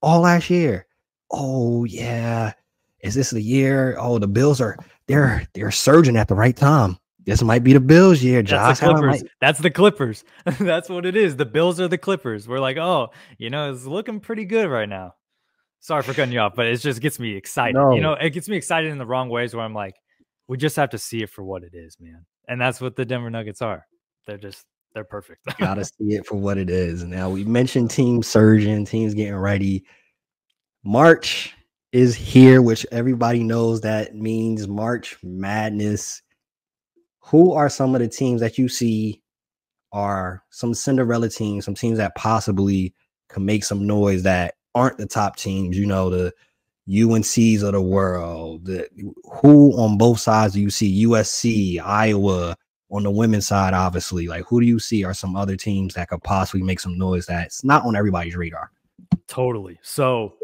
all last year. Oh yeah, is this the year? Oh, the Bills are they're they're surging at the right time. This might be the Bills year. Josh That's the Clippers. might- That's the Clippers. That's what it is. The Bills are the Clippers. We're like, oh, you know, it's looking pretty good right now. Sorry for cutting you off, but it just gets me excited. No. You know, it gets me excited in the wrong ways where I'm like, we just have to see it for what it is, man. And that's what the Denver Nuggets are. They're just they're perfect. gotta see it for what it is. Now we mentioned team surging, teams getting ready. March is here, which everybody knows that means March Madness. Who are some of the teams that you see are some Cinderella teams, some teams that possibly can make some noise that aren't the top teams? You know, the UNCs of the world. The, who on both sides do you see? USC, Iowa, on the women's side, obviously, like who do you see are some other teams that could possibly make some noise that's not on everybody's radar? Totally. So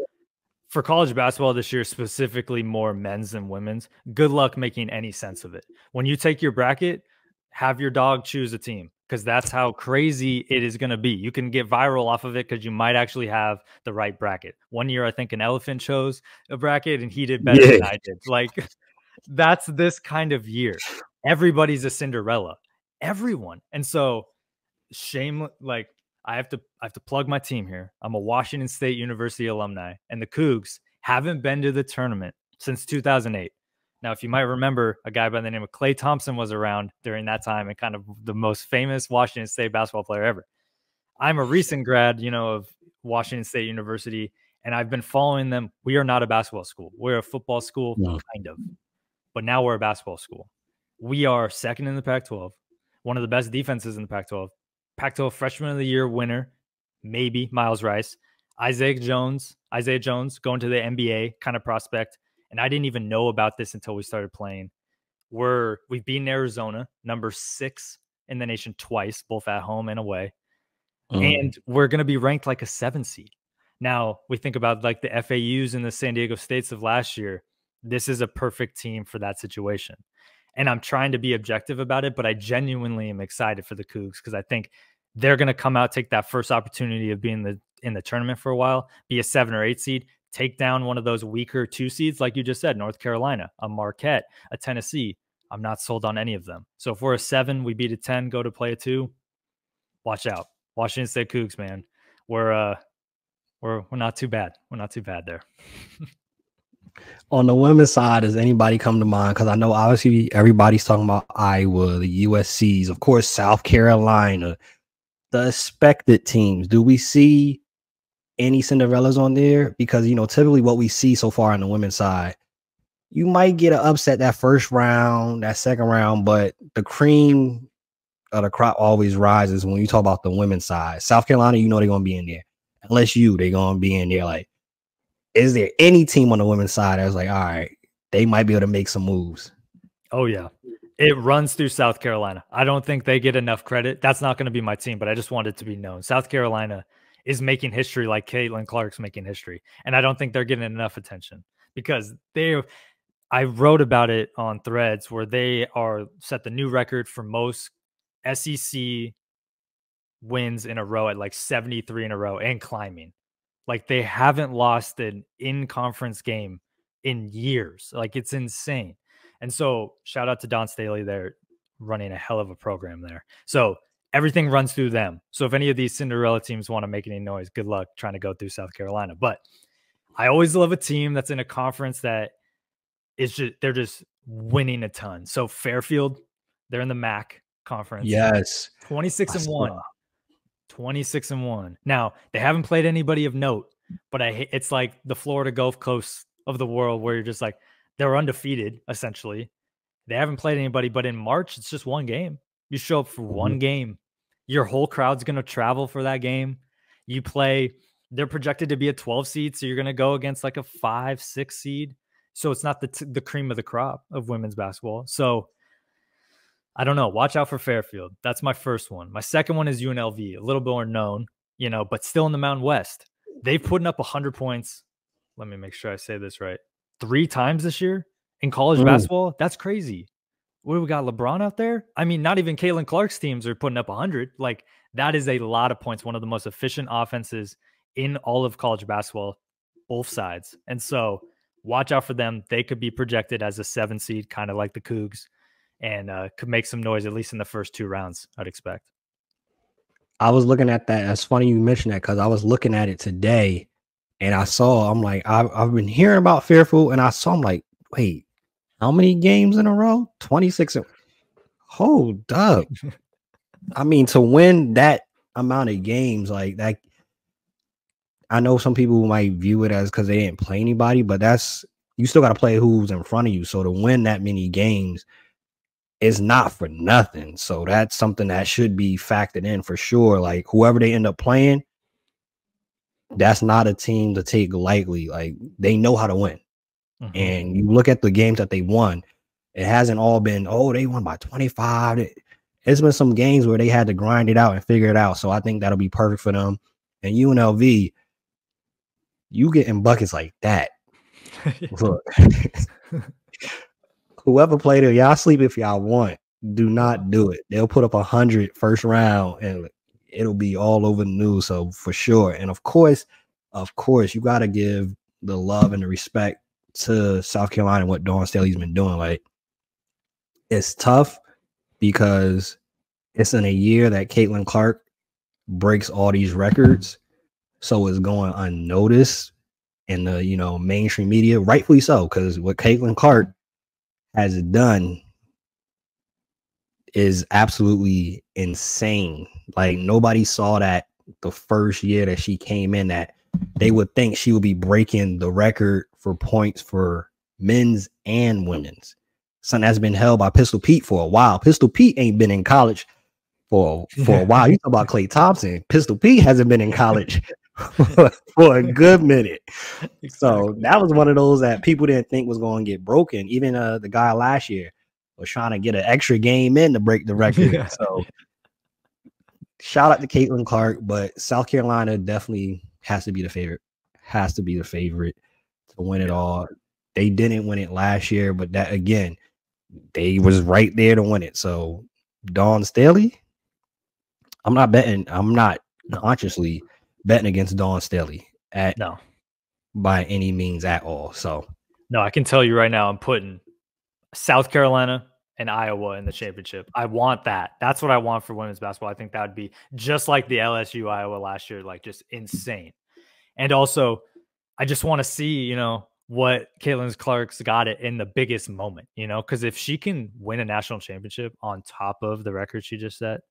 for college basketball this year, specifically more men's than women's, good luck making any sense of it. When you take your bracket, have your dog choose a team because that's how crazy it is going to be. You can get viral off of it because you might actually have the right bracket. One year, I think an elephant chose a bracket and he did better than I did. Like, that's this kind of year. Everybody's a Cinderella, everyone. And so, shame, like, I have to I have to plug my team here. I'm a Washington State University alumni, and the Cougs haven't been to the tournament since 2008. Now, if you might remember, a guy by the name of Klay Thompson was around during that time and kind of the most famous Washington State basketball player ever. I'm a recent grad, you know, of Washington State University, and I've been following them. We are not a basketball school. We're a football school, No. kind of, but now we're a basketball school. We are second in the Pac 12, one of the best defenses in the Pac 12. Pac 12 freshman of the year winner, maybe Myles Rice, Isaiah Jones, Isaiah Jones going to the NBA kind of prospect. And I didn't even know about this until we started playing. We're we've beaten Arizona, number six in the nation twice, both at home and away. Mm. And we're gonna be ranked like a seven seed. Now we think about like the FAUs and the San Diego States of last year. This is a perfect team for that situation. And I'm trying to be objective about it, but I genuinely am excited for the Cougs because I think they're going to come out, take that first opportunity of being the in the tournament for a while, be a seven or eight seed, take down one of those weaker two seeds, like you just said, North Carolina, a Marquette, a Tennessee. I'm not sold on any of them. So if we're a seven, we beat a 10, go to play a two. Watch out. Washington State Cougs, man. We're uh we're we're not too bad. We're not too bad there. On the women's side, does anybody come to mind? Because I know obviously everybody's talking about Iowa, the USC's, of course, South Carolina, the expected teams. Do we see any Cinderellas on there? Because you know, typically what we see so far on the women's side, you might get an upset that first round, that second round, but the cream of the crop always rises when you talk about the women's side. South Carolina, you know they're gonna be in there. Unless you, they're gonna be in there like is there any team on the women's side that's like, all right, they might be able to make some moves? Oh yeah. It runs through South Carolina. I don't think they get enough credit. That's not going to be my team, but I just want it to be known. South Carolina is making history like Caitlin Clark's making history. And I don't think they're getting enough attention because they I wrote about it on threads where they are set the new record for most SEC wins in a row at like 73 in a row and climbing. Like they haven't lost an in conference game in years. Like it's insane. And so shout out to Dawn Staley. They're running a hell of a program there. So everything runs through them. So if any of these Cinderella teams want to make any noise, good luck trying to go through South Carolina. But I always love a team that's in a conference that is just they're just winning a ton. So Fairfield, they're in the MAAC conference. Yes. 26 and saw. 1. 26 and 1. Now, they haven't played anybody of note, but I it's like the Florida Gulf Coast of the world where you're just like they're undefeated essentially. They haven't played anybody, but in March it's just one game. You show up for one mm-hmm. game. Your whole crowd's going to travel for that game. You play they're projected to be a 12 seed, so you're going to go against like a 5, 6 seed. So it's not the t- the cream of the crop of women's basketball. So I don't know. Watch out for Fairfield. That's my first one. My second one is UNLV, a little bit more known. you know, but still in the Mountain West. They've putting up 100 points. Let me make sure I say this right. Three times this year in college mm. basketball. That's crazy. What do we got? LeBron out there? I mean, not even Caitlin Clark's teams are putting up 100. Like, that is a lot of points. One of the most efficient offenses in all of college basketball, both sides. And so, watch out for them. They could be projected as a seven seed, kind of like the Cougs, and uh, could make some noise, at least in the first two rounds, I'd expect. I was looking at that. It's funny you mentioned that because I was looking at it today and I saw, I'm like, I've, I've been hearing about Fairfield, and I saw, I'm like, wait, how many games in a row? 26. Hold up. I mean, to win that amount of games, like that, I know some people might view it as because they didn't play anybody, but that's you still got to play who's in front of you. So to win that many games, is not for nothing. So that's something that should be factored in for sure. Like whoever they end up playing, that's not a team to take lightly. Like they know how to win. Mm-hmm. And you look at the games that they won, it hasn't all been, oh, they won by 25. It, has been some games where they had to grind it out and figure it out. So I think that'll be perfect for them. And UNLV, you getting buckets like that. Look, whoever played it, y'all sleep if y'all want. Do not do it. They'll put up a hundred first round and it'll be all over the news. So for sure. And of course, of course, you gotta give the love and the respect to South Carolina and what Dawn Staley's been doing. Like it's tough because it's in a year that Caitlin Clark breaks all these records. So it's going unnoticed in the you know mainstream media, rightfully so, because what Caitlin Clark has done is absolutely insane. Like nobody saw that the first year that she came in that they would think she would be breaking the record for points for men's and women's. Something that's been held by Pistol Pete for a while. Pistol Pete ain't been in college for for a while. You talk about Klay Thompson. Pistol Pete hasn't been in college for a good minute. Exactly. So that was one of those that people didn't think was going to get broken. Even uh, the guy last year was trying to get an extra game in to break the record. Yeah. So shout out to Caitlin Clark, but South Carolina definitely has to be the favorite. Has to be the favorite to win it all. They didn't win it last year, but that again, they was right there to win it. So Dawn Staley, I'm not betting. I'm not consciously betting against Dawn Staley at no by any means at all. So no, I can tell you right now, I'm putting South Carolina and Iowa in the championship. I want that. That's what I want for women's basketball. I think that would be just like the LSU Iowa last year, like just insane. And also, I just want to see, you know, what Caitlin Clark's got it in the biggest moment, you know, because if she can win a national championship on top of the record she just set,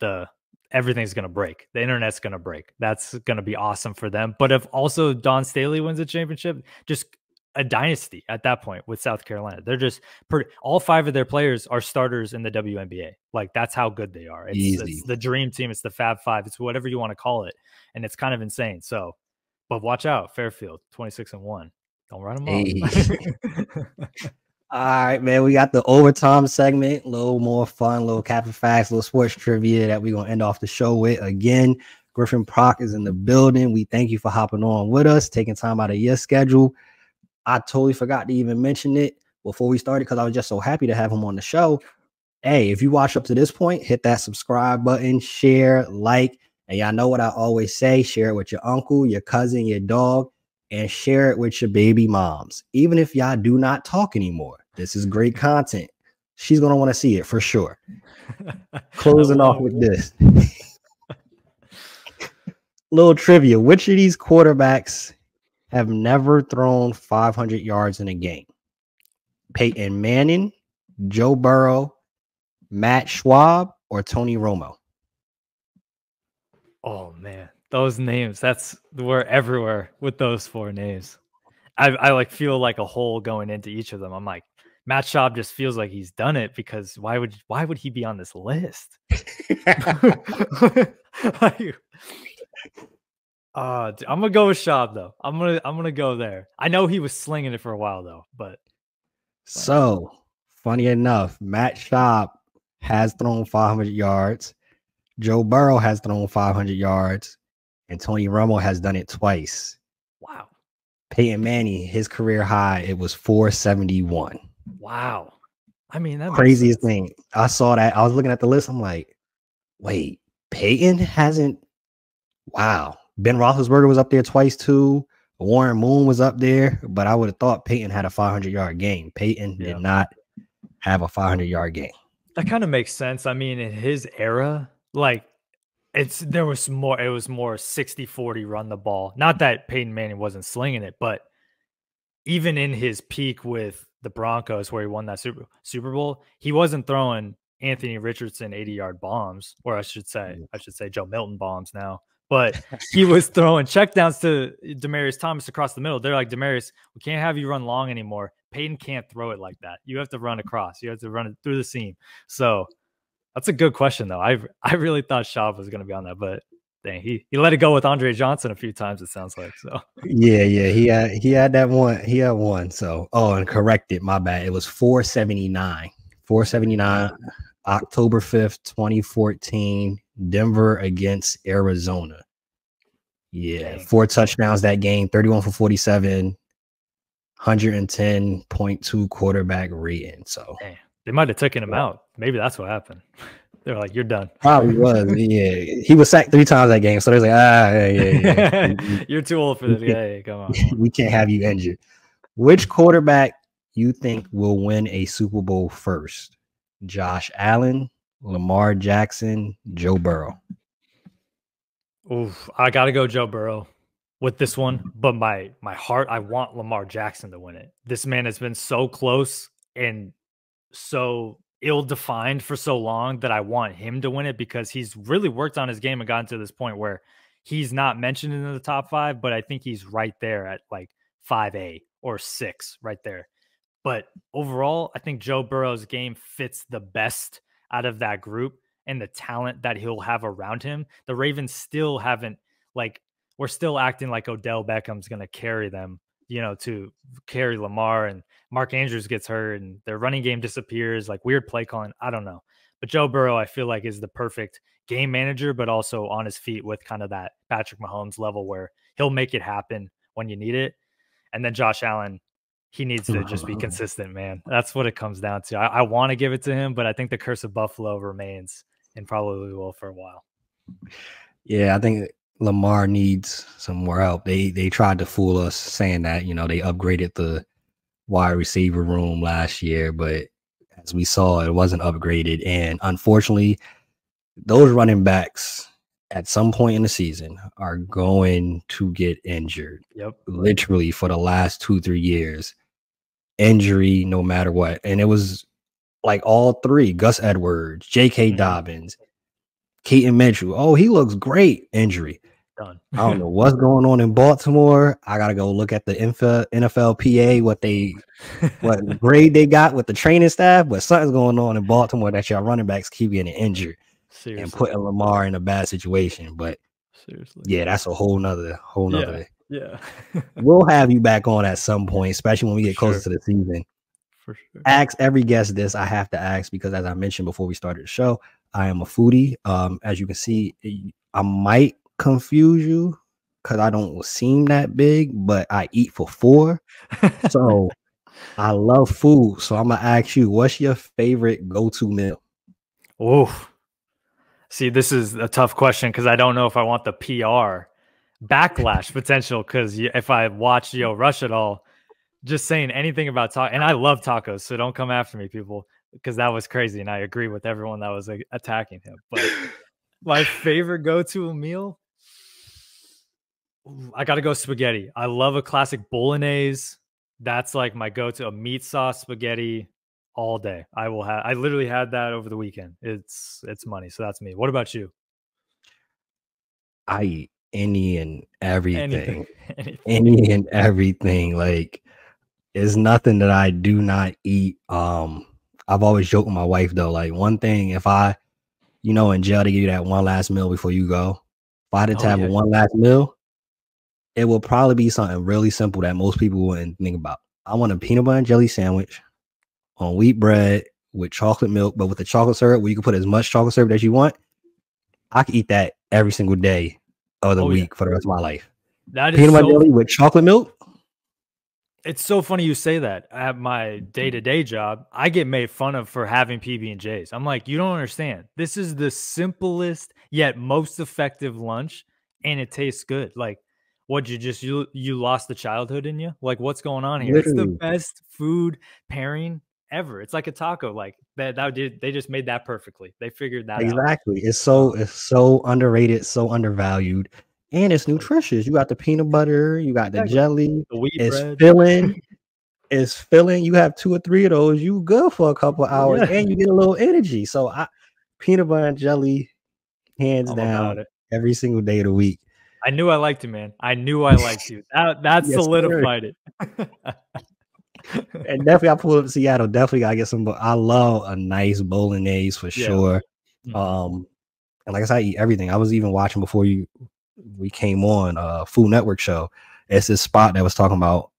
the everything's going to break. The internet's going to break. That's going to be awesome for them. But if also Dawn Staley wins a championship, just a dynasty at that point with South Carolina. They're just pretty, all five of their players are starters in the WNBA. Like that's how good they are. It's, it's, the dream team. It's the Fab Five. It's whatever you want to call it, and it's kind of insane. So, but watch out, Fairfield, twenty six and one. Don't run them hey. off. All right, man. We got the overtime segment, a little more fun, a little cap and facts, a little sports trivia that we're gonna end off the show with. Again, Griffin Prock is in the building. We thank you for hopping on with us, taking time out of your schedule. I totally forgot to even mention it before we started because I was just so happy to have him on the show. Hey, if you watch up to this point, hit that subscribe button, share, like, and y'all know what I always say: share it with your uncle, your cousin, your dog, and share it with your baby moms. Even if y'all do not talk anymore, this is great content. She's gonna want to see it for sure. Closing off with this. Little trivia: Which of these quarterbacks have never thrown 500 yards in a game? Peyton Manning, Joe Burrow, Matt Schaub, or Tony Romo? Oh man, those names. That's we're everywhere with those four names. I, I like feel like a hole going into each of them. I'm like, Matt Schaub just feels like he's done it because why would why would he be on this list? like, uh, I'm gonna go with Schaub though. I'm gonna I'm gonna go there. I know he was slinging it for a while though, but so funny enough, Matt Schaub has thrown 500 yards. Joe Burrow has thrown 500 yards, and Tony Romo has done it twice. Wow. Peyton Manning, his career high, it was 471. Wow. I mean, that craziest thing. I saw that. I was looking at the list. I'm like, wait, Peyton hasn't. Wow. Ben Roethlisberger was up there twice too. Warren Moon was up there, but I would have thought Peyton had a 500 yard game. Peyton yeah. did not have a 500 yard game. That kind of makes sense. I mean, in his era, like it's there was more, it was more 60 40 run the ball. Not that Peyton Manning wasn't slinging it, but even in his peak with the Broncos, where he won that Super, Super Bowl, he wasn't throwing Anthony Richardson 80 yard bombs, or I should say, I should say Joe Milton bombs now but he was throwing checkdowns to Demaryius Thomas across the middle. They're like, Demaryius, we can't have you run long anymore. Peyton can't throw it like that. You have to run across. You have to run it through the seam. So that's a good question, though. I I really thought Schaub was going to be on that, but he he let it go with Andre Johnson a few times. It sounds like so. Yeah, yeah, he had he had that one. He had one. So oh, and corrected. My bad. It was four seventy nine. Four seventy nine. October fifth, twenty fourteen. Denver against Arizona. Yeah, Dang. four touchdowns that game, 31 for 47, 110.2 quarterback rating. So Dang. they might have taken him out. Maybe that's what happened. They're like, "You're done." Probably was. yeah, he was sacked three times that game. So they're like, "Ah, yeah, yeah, yeah. you're too old for this." Yeah, come on. we can't have you injured. Which quarterback you think will win a Super Bowl first? Josh Allen, Lamar Jackson, Joe Burrow. Oof, I gotta go Joe Burrow with this one, but my my heart, I want Lamar Jackson to win it. This man has been so close and so ill-defined for so long that I want him to win it because he's really worked on his game and gotten to this point where he's not mentioned in the top five, but I think he's right there at like five A or six, right there. But overall, I think Joe Burrow's game fits the best out of that group and the talent that he'll have around him, the Ravens still haven't like we're still acting like Odell Beckham's going to carry them, you know, to carry Lamar and Mark Andrews gets hurt and their running game disappears, like weird play calling. I don't know. But Joe Burrow, I feel like, is the perfect game manager, but also on his feet with kind of that Patrick Mahomes level where he'll make it happen when you need it. And then Josh Allen, he needs to just be consistent, man. That's what it comes down to. I, I want to give it to him, but I think the curse of Buffalo remains and probably will for a while. Yeah, I think Lamar needs some more help. They they tried to fool us saying that, you know, they upgraded the wide receiver room last year, but as we saw, it wasn't upgraded. And unfortunately, those running backs at some point in the season are going to get injured. Yep. Literally for the last two, three years injury no matter what. And it was like all three Gus Edwards, J.K. Mm-hmm. Dobbins, Keaton Mitchell. Oh, he looks great. Injury. Done. I don't know what's going on in Baltimore. I gotta go look at the NFLPA, what they what grade they got with the training staff, but something's going on in Baltimore that y'all running backs keep getting injured Seriously. and putting Lamar in a bad situation. But Seriously. Yeah, that's a whole nother whole nother yeah. we'll have you back on at some point, especially when we get closer sure. to the season. For sure. Ask every guest this. I have to ask because, as I mentioned before we started the show, I am a foodie. Um, as you can see, I might confuse you because I don't seem that big, but I eat for four. so I love food. So I'm gonna ask you, what's your favorite go-to meal? Oh, see, this is a tough question because I don't know if I want the PR backlash potential because if I watch Yo Rush at all, just saying anything about talk, and I love tacos, so don't come after me, people, because that was crazy, and I agree with everyone that was like, attacking him. But my favorite go-to meal, I got to go spaghetti. I love a classic bolognese. That's like my go-to a meat sauce spaghetti all day. I will have. I literally had that over the weekend. It's it's money. So that's me. What about you? I eat any and everything. Anything. Anything. Any and everything. Like it's nothing that I do not eat. Um, I've always joked with my wife though, like one thing, if I, you know, in jail to give you that one last meal before you go, if I had to oh, have yeah. one last meal, it will probably be something really simple that most people wouldn't think about. I want a peanut butter and jelly sandwich on wheat bread with chocolate milk, but with the chocolate syrup where you can put as much chocolate syrup as you want. I could eat that every single day of the Oh, yeah. week for the rest of my life. That is Peanut butter so jelly with chocolate milk. It's so funny you say that. At my day to day job, I get made fun of for having PB and J's. I'm like, you don't understand. This is the simplest yet most effective lunch, and it tastes good. Like, what you just you you lost the childhood in you? Like, what's going on here? It's the best food pairing ever. It's like a taco. Like that. That did they just made that perfectly. They figured that out. Exactly. It's so um it's so underrated, so undervalued, and it's nutritious. You got the peanut butter, you got the Exactly. jelly. The It's bread. filling. It's filling. You have two or three of those. You good for a couple hours, Yeah. and you get a little energy. So I peanut butter and jelly, hands I'm down, every single day of the week. I knew I liked you, man. I knew I liked you. That that Yes, sir. solidified it. And definitely, I pull up to Seattle. Definitely gotta get some. bo- I love a nice bolognese for Yeah. sure. Mhm. Um, and like I said, I eat everything. I was even watching before you we came on uh Food Network show. It's this spot that was talking about,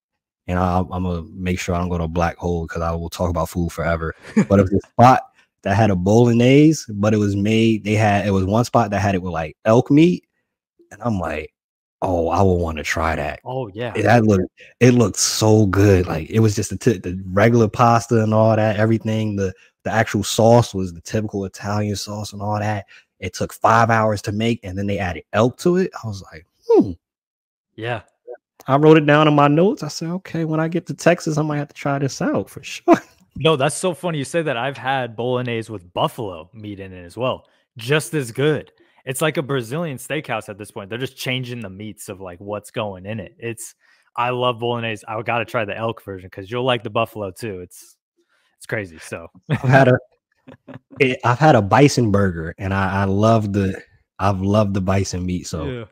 and I, I'm gonna make sure I don't go to a black hole because I will talk about food forever. But it was a spot that had a bolognese, but it was made. They had it was one spot that had it with like elk meat, and I'm like, oh, I would want to try that. oh yeah. It that looked it looked so good. Like it was just the t- the regular pasta and all that. Everything the the actual sauce was the typical Italian sauce and all that. It took five hours to make, and then they added elk to it. I was like, hmm. Yeah. I wrote it down in my notes. I said, okay, when I get to Texas, I might have to try this out for sure. No, that's so funny you say that. I've had bolognese with buffalo meat in it as well. Just as good. It's like a Brazilian steakhouse at this point. They're just changing the meats of like what's going in it. It's I love bolognese. I got to try the elk version because you'll like the buffalo too. It's it's crazy. So I've had a it, I've had a bison burger, and I, I love the I've loved the bison meat. So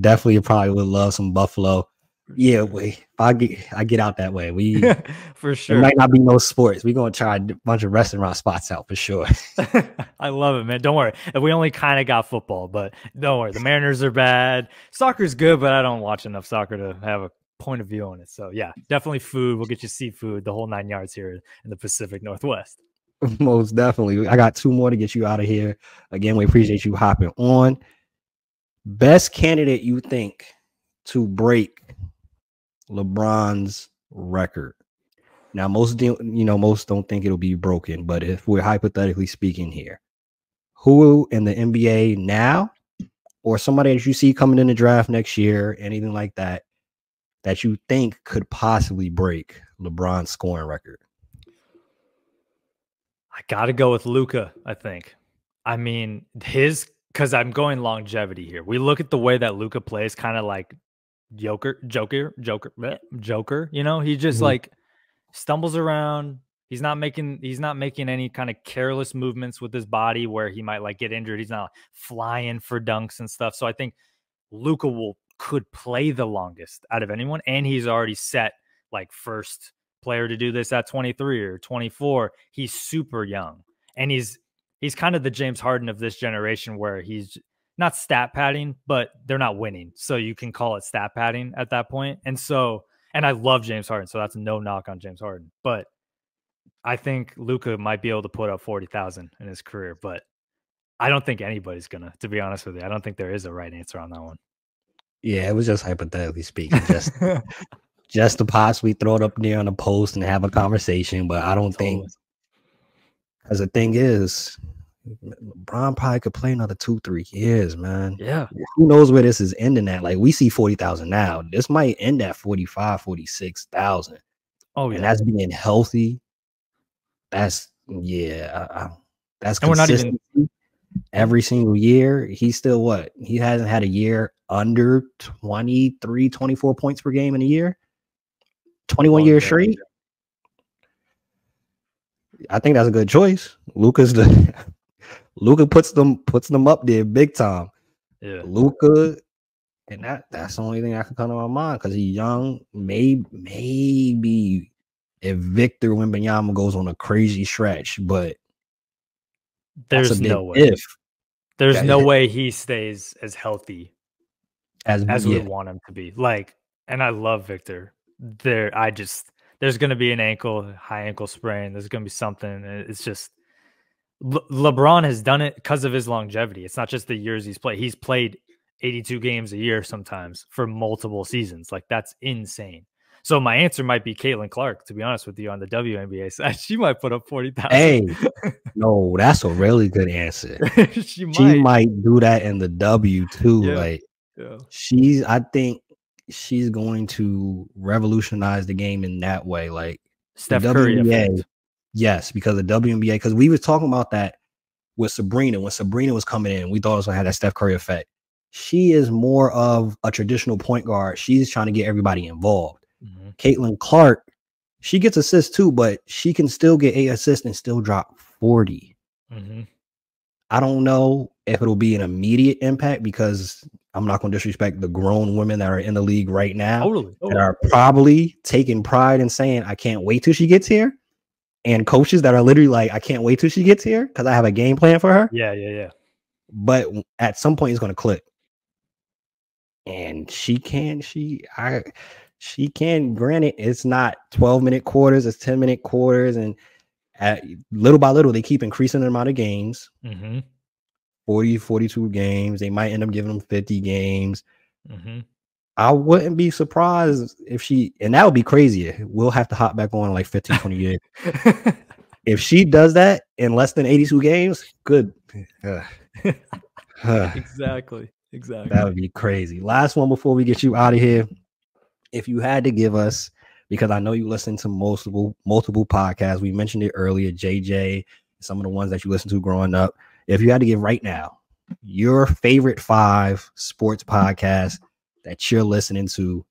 definitely probably would love some buffalo. Yeah, wait. If I get I get out that way. We for There sure. might not be no sports. We're gonna try a bunch of restaurant spots out for sure. I love it, man. Don't worry. We only kind of got football, but don't worry. The Mariners are bad. Soccer's good, but I don't watch enough soccer to have a point of view on it. So yeah, definitely food. We'll get you seafood, the whole nine yards here in the Pacific Northwest. Most definitely. I got two more to get you out of here. Again, we appreciate you hopping on. Best candidate you think to break LeBron's record. Now, most you know, most don't think it'll be broken, but if we're hypothetically speaking here, who in the NBA now, or somebody that you see coming in the draft next year, anything like that, that you think could possibly break LeBron's scoring record? I got to go with Luka, I think. I mean, his cuz I'm going longevity here. We look at the way that Luka plays kind of like Joker, Joker, Joker, bleh, Joker, you know? He just Mhm. like stumbles around. He's not making he's not making any kind of careless movements with his body where he might like get injured. He's not flying for dunks and stuff. So I think Luka will could play the longest out of anyone and he's already set like first player to do this at 23 or 24. He's super young. And he's he's kind of the James Harden of this generation where he's not stat padding, but they're not winning. So you can call it stat padding at that point. And so and I love James Harden, so that's no knock on James Harden. But I think Luka might be able to put up 40,000 in his career, but I don't think anybody's gonna, to be honest with you. I don't think there is a right answer on that one. Yeah, it was just hypothetically speaking, just just to possibly throw it up there on a post and have a conversation. But I don't think because the thing is, LeBron probably could play another two, three years, man. yeah. Who knows where this is ending at? Like we see 40,000 now. This might end at 45, 46,000. Oh And yeah. that's being healthy. That's yeah, I, I, that's And we're not even- every single year. He's still what? He hasn't had a year under 23, 24 points per game in a year. 21 years Longevity. straight. I think that's a good choice. Luka's the Luka puts them puts them up there big time. Yeah. Luka, and that that's the only thing I can come to my mind because he's young. Maybe maybe if Victor Wembanyama goes on a crazy stretch, but There's no way. if There's Yeah, no way he stays as healthy as, as we yeah, would want him to be. Like, and I love Victor. There, I just there's gonna be an ankle, high ankle sprain. There's gonna be something. Eh, it's just Le- LeBron has done it because of his longevity. It's not just the years he's played. He's played 82 games a year sometimes for multiple seasons. Like that's insane. So my answer might be Caitlin Clark, to be honest with you, on the WNBA side. She might put up 40,000. Hey, no, that's a really good answer. she, might. She might do that in the W too. Yeah. Like Yeah. she's I think she's going to revolutionize the game in that way. Like Steph Curry. WNBA, effect. yes, because the WNBA, because we was talking about that with Sabrina when Sabrina was coming in, we thought it was gonna have that Steph Curry effect. She is more of a traditional point guard. She's trying to get everybody involved. Mhm. Caitlin Clark, she gets assists too, but she can still get eight assists and still drop 40. Mhm. I don't know if it'll be an immediate impact because I'm not going to disrespect the grown women that are in the league right now Totally. that are probably taking pride in saying, I can't wait till she gets here. And coaches that are literally like, I can't wait till she gets here because I have a game plan for her. Yeah, yeah, yeah. But at some point, it's going to click. And she can, she, I, she can, granted, it's not 12 minute quarters, it's 10 minute quarters. And at, little by little, they keep increasing the amount of games. hmm 40, 42 games. They might end up giving them 50 games. hmm I wouldn't be surprised if she, and that would be crazier. We'll have to hop back on like 15, 20 years. If she does that in less than 82 games, good. Uh, uh, exactly. Exactly. that would be crazy. Last one before we get you out of here. If you had to give us, because I know you listen to multiple multiple podcasts, we mentioned it earlier, JJ, some of the ones that you listened to growing up. If you had to give right now your favorite five sports podcasts that you're listening to,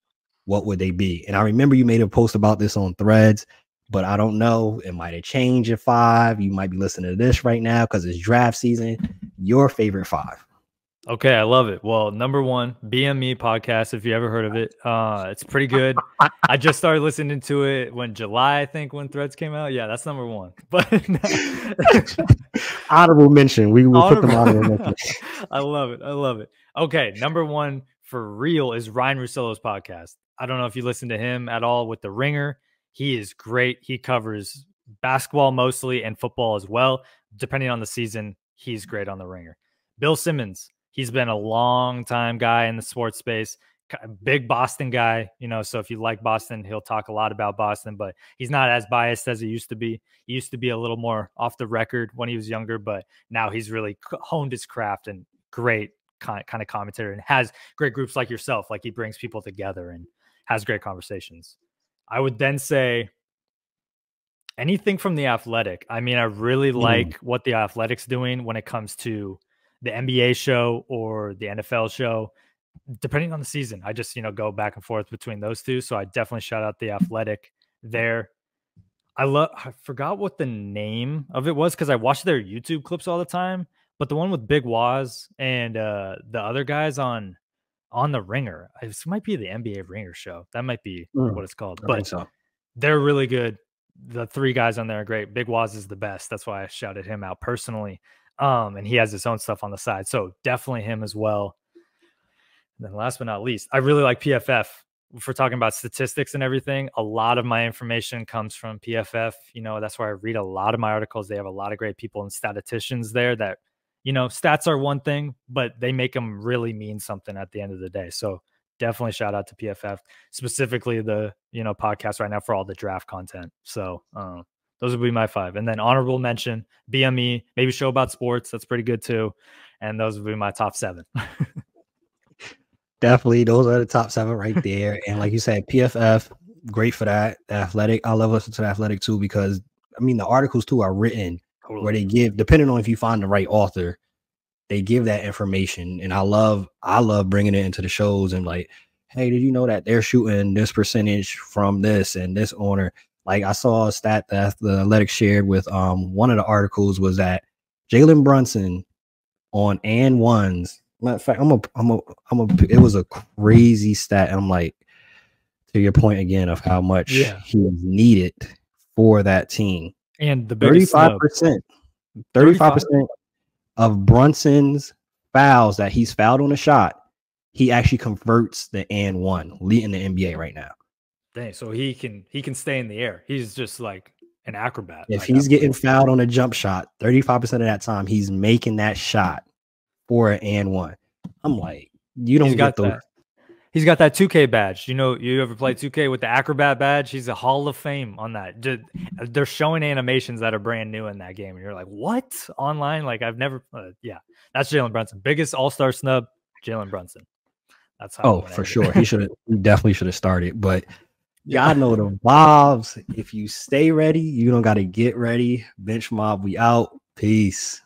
what would they be? And I remember you made a post about this on Threads, but I don't know. It might have changed at five. You might be listening to this right now because it's draft season. Your favorite five. Okay, I love it. Well, number one, BME podcast. If you ever heard of it, uh, it's pretty good. I just started listening to it when July, I think, when Threads came out. Yeah, that's number one. But Honorable mention. We will put them honorable mention. I love it. I love it. Okay, number one for real is Ryan Russillo's podcast. I don't know if you listen to him at all with the Ringer. He is great. He covers basketball mostly and football as well. Depending on the season, he's great on the Ringer. Bill Simmons, he's been a long time guy in the sports space. Big Boston guy, you know. So if you like Boston, he'll talk a lot about Boston, but he's not as biased as he used to be. He used to be a little more off the record when he was younger, but now he's really honed his craft and great kind kind of commentator and has great groups like yourself. Like he brings people together and has great conversations. I would then say anything from the athletic. I mean, I really Mm. like what the athletic's doing when it comes to the NBA show or the NFL show. Depending on the season, I just you know go back and forth between those two. So I definitely shout out the athletic there. I love. I forgot what the name of it was because I watch their YouTube clips all the time. But the one with Big Wos and uh, the other guys on on the Ringer, this might be the NBA Ringer show. That might be Mm, what it's called. I But so. they're really good. The three guys on there are great. Big Wos is the best. That's why I shouted him out personally. Um, and he has his own stuff on the side. So definitely him as well. And then last but not least, I really like PFF. If we're talking about statistics and everything, a lot of my information comes from PFF. You know, that's where I read a lot of my articles. They have a lot of great people and statisticians there that, you know, stats are one thing, but they make them really mean something at the end of the day. So definitely shout out to PFF, specifically the, you know, podcast right now for all the draft content. So um, those would be my five. And then honorable mention, BME, maybe show about sports. That's pretty good too. And those would be my top seven. Definitely, those are the top seven right there. and like you said, PFF, great for that. The athletic, I love listening to the athletic too because I mean the articles too are written where they give, depending on if you find the right author, they give that information. And I love, I love bringing it into the shows and like, hey, did you know that they're shooting this percentage from this and this owner? Like I saw a stat that the Athletic shared with um one of the articles was that Jalen Brunson on and ones. Matter of fact, I'm a, I'm a, I'm a. It was a crazy stat, and I'm like, to your point again of how much Yeah. he is needed for that team. and the thirty-five percent, thirty-five percent of Brunson's fouls that he's fouled on a shot, he actually converts the and one, leading the NBA right now. Dang, so he can he can stay in the air. He's just like an acrobat. If like he's getting fouled on a jump shot, 35% of that time he's making that shot for an and one. I'm like, you don't he's get those. That. He's got that 2K badge. You know, you ever play 2K with the acrobat badge? He's a Hall of Fame on that. They're showing animations that are brand new in that game, and you're like, "What?" Online? Like I've never. Uh, yeah, that's Jalen Brunson, biggest All Star snub. Jalen Brunson. That's how. Oh, for sure. he should have. definitely should have started. But y'all know the vibes. If you stay ready, you don't got to get ready. Bench mob, we out. Peace.